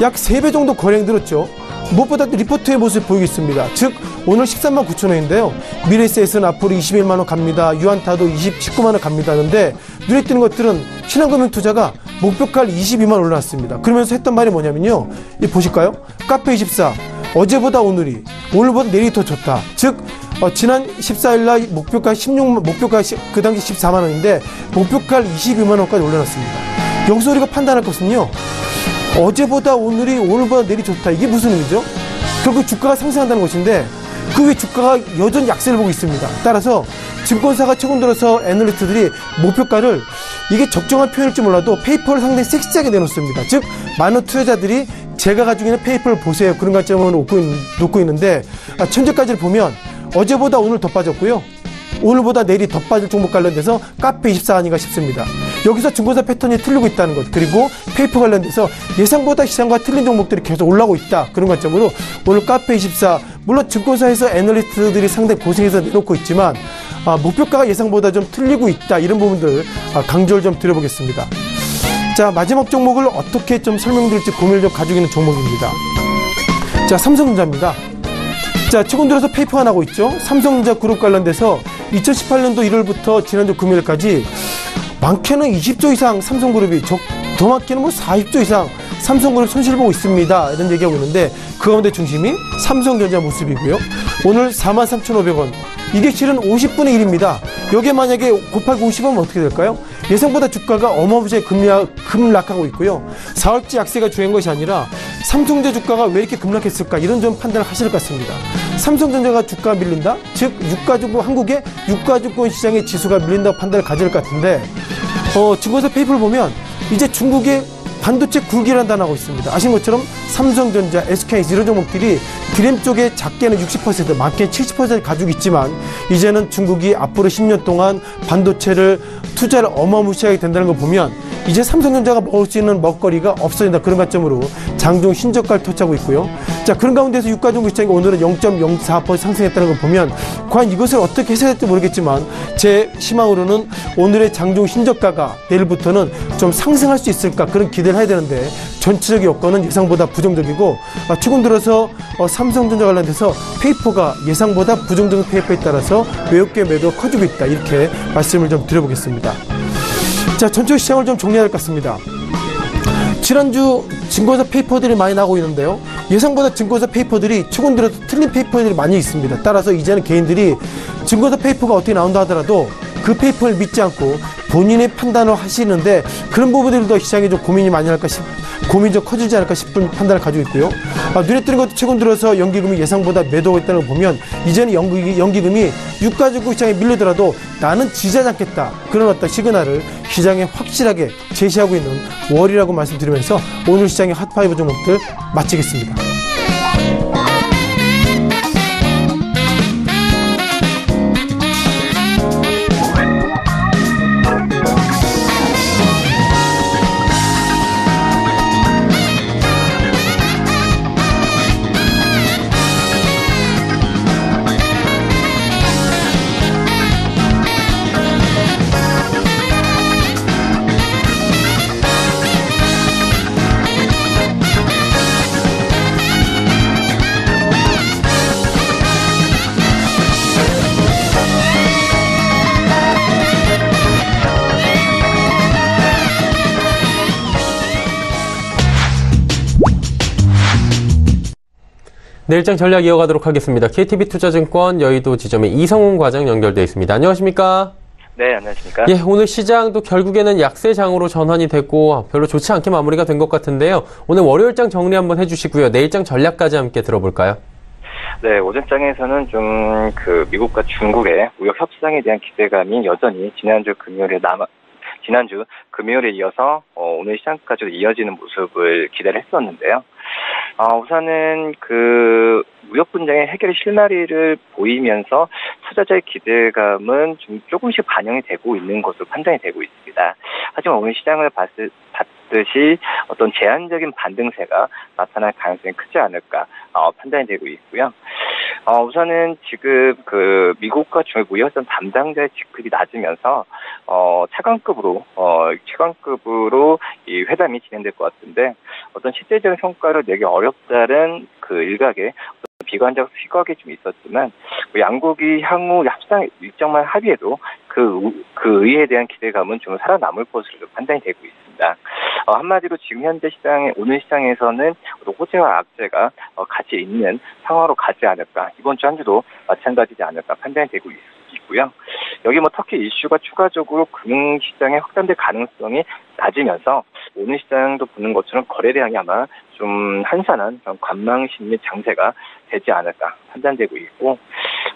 약 3배 정도 거래량 늘었죠. 무엇보다 리포트의 모습을 보이겠습니다. 즉, 오늘 13만 9천 원인데요. 미래세스는 앞으로 21만 원 갑니다. 유한타도 20, 19만 원 갑니다. 하는데 눈에 띄는 것들은 신한금융 투자가 목표가를 22만 원 올라왔습니다. 그러면서 했던 말이 뭐냐면요. 이 보실까요? 카페24. 어제보다 오늘이, 오늘보다 내일이 더 좋다. 즉, 어, 지난 14일 날 목표가 16만, 목표가 시- 그 당시 14만 원인데 목표가를 22만 원까지 올려놨습니다. 여기서 우리가 판단할 것은요. 어제보다 오늘이 오늘보다 내일이 좋다. 이게 무슨 의미죠? 결국 주가가 상승한다는 것인데 그 외 주가가 여전히 약세를 보고 있습니다. 따라서 증권사가 최근 들어서 애널리스트들이 목표가를 이게 적정한 표현일지 몰라도 페이퍼를 상당히 섹시하게 내놓습니다. 즉 많은 투자자들이 제가 가지고 있는 페이퍼를 보세요. 그런 관점을 놓고, 있, 있는데 아, 현재까지를 보면 어제보다 오늘 더 빠졌고요. 오늘보다 내일이 더 빠질 종목 관련돼서 카페 24 아닌가 싶습니다. 여기서 증권사 패턴이 틀리고 있다는 것 그리고 페이퍼 관련돼서 예상보다 시장과 틀린 종목들이 계속 올라오고 있다 그런 관점으로 오늘 카페 24 물론 증권사에서 애널리스트들이 상당히 고생해서 내놓고 있지만 아, 목표가가 예상보다 좀 틀리고 있다 이런 부분들 아, 강조를 좀 드려보겠습니다. 자 마지막 종목을 어떻게 좀 설명드릴지 고민을 좀 가지고 있는 종목입니다. 자 삼성전자입니다. 자, 최근 들어서 페이퍼가 나고 있죠. 삼성전자 그룹 관련돼서 2018년도 1월부터 지난주 금요일까지 많게는 20조 이상 삼성그룹이 적, 더 많게는 뭐 40조 이상 삼성그룹 손실 보고 있습니다. 이런 얘기하고 있는데 그 가운데 중심이 삼성전자 모습이고요. 오늘 43,500원. 이게 실은 50분의 1입니다. 여기에 만약에 곱하기 50하면 어떻게 될까요? 예상보다 주가가 어마무시하게 급락, 급락하고 있고요. 4월째 약세가 중요한 것이 아니라 삼성전자 주가가 왜 이렇게 급락했을까 이런 좀 판단을 하실 것 같습니다. 삼성전자가 주가 밀린다? 즉 유가증권 한국의 유가증권 시장의 지수가 밀린다고 판단을 가질 것 같은데 어, 증권사 페이퍼를 보면 이제 중국의 반도체 굴기란 단어가 있습니다. 아시는 것처럼 삼성전자, SKS 이런 종목들이 디램 쪽에 작게는 60%, 많게는 70% 가지고 있지만 이제는 중국이 앞으로 10년 동안 반도체를 투자를 어마무시하게 된다는 걸 보면 이제 삼성전자가 먹을 수 있는 먹거리가 없어진다 그런 관점으로 장중 신저가를 터치하고 있고요. 자 그런 가운데서 유가증권 시장이 오늘은 0.04% 상승했다는 걸 보면 과연 이것을 어떻게 해석해야 될지 모르겠지만 제 희망으로는 오늘의 장중 신저가가 내일부터는 좀 상승할 수 있을까 그런 기대를 해야 되는데 전체적 여건은 예상보다 부정적이고 아, 최근 들어서 어, 삼성전자 관련돼서 페이퍼가 예상보다 부정적인 페이퍼에 따라서 외국계 매도가 커지고 있다 이렇게 말씀을 좀 드려보겠습니다. 자, 전체 시장을 좀 정리해야 할 것 같습니다. 지난주 증권사 페이퍼들이 많이 나오고 있는데요. 예상보다 증권사 페이퍼들이 최근 들어서 틀린 페이퍼들이 많이 있습니다. 따라서 이제는 개인들이 증권사 페이퍼가 어떻게 나온다 하더라도 그 페이퍼를 믿지 않고 본인의 판단을 하시는데 그런 부분들도 시장에 좀 고민이 많이 할까 싶, 고민이 좀 커지지 않을까 싶은 판단을 가지고 있고요. 아, 눈에 띄는 것도 최근 들어서 연기금이 예상보다 매도가 있다는 걸 보면 이제는 연기, 연기금이 유가증권 시장에 밀리더라도 나는 지지하지 않겠다. 그런 어떤 시그널을 시장에 확실하게 제시하고 있는 월이라고 말씀드리면서 오늘 시장의 핫파이브 종목들 마치겠습니다. 내일장 전략 이어가도록 하겠습니다. KTB 투자증권 여의도 지점에 이성훈 과장 연결돼 있습니다. 안녕하십니까? 네, 안녕하십니까? 예, 오늘 시장도 결국에는 약세장으로 전환이 되고 별로 좋지 않게 마무리가 된 것 같은데요. 오늘 월요일장 정리 한번 해주시고요. 내일장 전략까지 함께 들어볼까요? 네, 오전장에서는 좀 그 미국과 중국의 무역 협상에 대한 기대감이 여전히 지난주 금요일에 남아 지난주 금요일에 이어서 어, 오늘 시장까지도 이어지는 모습을 기대를 했었는데요. 어, 우선은 그 무역 분쟁의 해결의 실마리를 보이면서 투자자의 기대감은 좀 조금씩 반영이 되고 있는 것으로 판단이 되고 있습니다. 하지만 오늘 시장을 봤을, 봤듯이 어떤 제한적인 반등세가 나타날 가능성이 크지 않을까 어, 판단이 되고 있고요. 어, 우선은 지금 그 미국과 중국 무역선 담당자의 직급이 낮으면서 어, 차관급으로 어, 최관급으로 이 회담이 진행될 것 같은데 어떤 실제적인 성과를 내기 어렵다는 그 일각의 비관적 시각이 좀 있었지만 뭐 양국이 향후 협상 일정만 합의해도 그, 그 의회에 대한 기대감은 좀 살아남을 것으로 판단이 되고 있습니다. 어, 한마디로 지금 현재 시장에 오늘 시장에서는 호재와 악재가 어, 같이 있는 상황으로 가지 않을까 이번 주 한 주도 마찬가지지 않을까 판단이 되고 있습니다. 있고요. 여기 뭐 터키 이슈가 추가적으로 금융 시장에 확산될 가능성이 낮으면서 오늘 시장도 보는 것처럼 거래량이 아마 좀 한산한 관망심 및 장세가 되지 않을까 판단되고 있고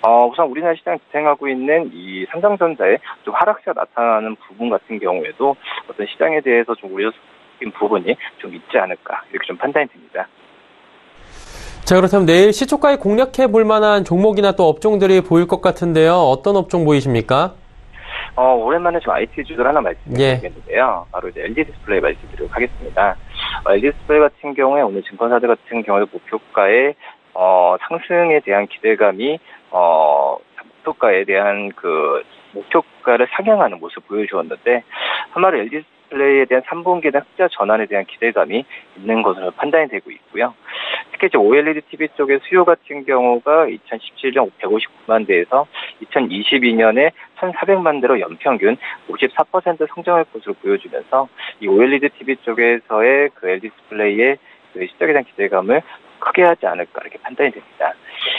어, 우선 우리나라 시장 지탱하고 있는 이 삼성전자의 좀 하락세가 나타나는 부분 같은 경우에도 어떤 시장에 대해서 좀 우려적인 부분이 좀 있지 않을까 이렇게 좀 판단이 됩니다. 자, 그렇다면 내일 시초가에 공략해 볼 만한 종목이나 또 업종들이 보일 것 같은데요. 어떤 업종 보이십니까? 어, 오랜만에 좀 IT 주들 하나 말씀드리겠는데요. 예. 바로 이제 LG 디스플레이 말씀드리도록 하겠습니다. 어, LG 디스플레이 같은 경우에 오늘 증권사들 같은 경우에 목표가의 어, 상승에 대한 기대감이 어, 목표가에 대한 그 목표가를 상향하는 모습 보여주었는데 한마디로 LG 디스플레이에 대한 3분기에 대한 흑자 전환에 대한 기대감이 있는 것으로 판단이 되고 있고요. 특히 이제 OLED TV 쪽의 수요 같은 경우가 2017년 159만 대에서 2022년에 1,400만 대로 연평균 54% 성장할 것으로 보여주면서 이 OLED TV 쪽에서의 그 LG 디스플레이의 그 시작에 대한 기대감을 크게 하지 않을까 이렇게 판단이 됩니다.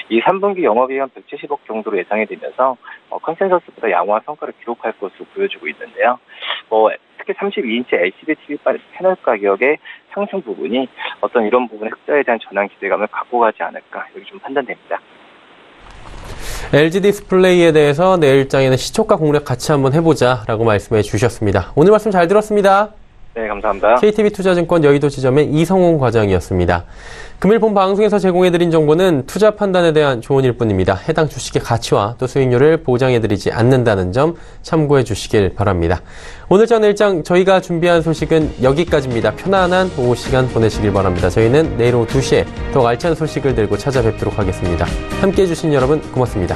이 3분기 영업이익 한 170억 정도로 예상이 되면서 어, 컨센서스보다 양호한 성과를 기록할 것으로 보여주고 있는데요. 뭐 특히 32인치 LCD TV 패널 가격의 상승 부분이 어떤 이런 부분의 흑자에 대한 전환 기대감을 갖고 가지 않을까 이렇게 좀 판단됩니다. LG 디스플레이에 대해서 내일장에는 시초가 공략 같이 한번 해보자라고 말씀해 주셨습니다. 오늘 말씀 잘 들었습니다. 네, 감사합니다. KTB 투자증권 여의도 지점의 이성훈 과장이었습니다. 금일 본 방송에서 제공해드린 정보는 투자 판단에 대한 조언일 뿐입니다. 해당 주식의 가치와 또 수익률을 보장해드리지 않는다는 점 참고해 주시길 바랍니다. 오늘 전 일장 저희가 준비한 소식은 여기까지입니다. 편안한 오후 시간 보내시길 바랍니다. 저희는 내일 오후 2시에 더 알찬 소식을 들고 찾아뵙도록 하겠습니다. 함께 해 주신 여러분 고맙습니다.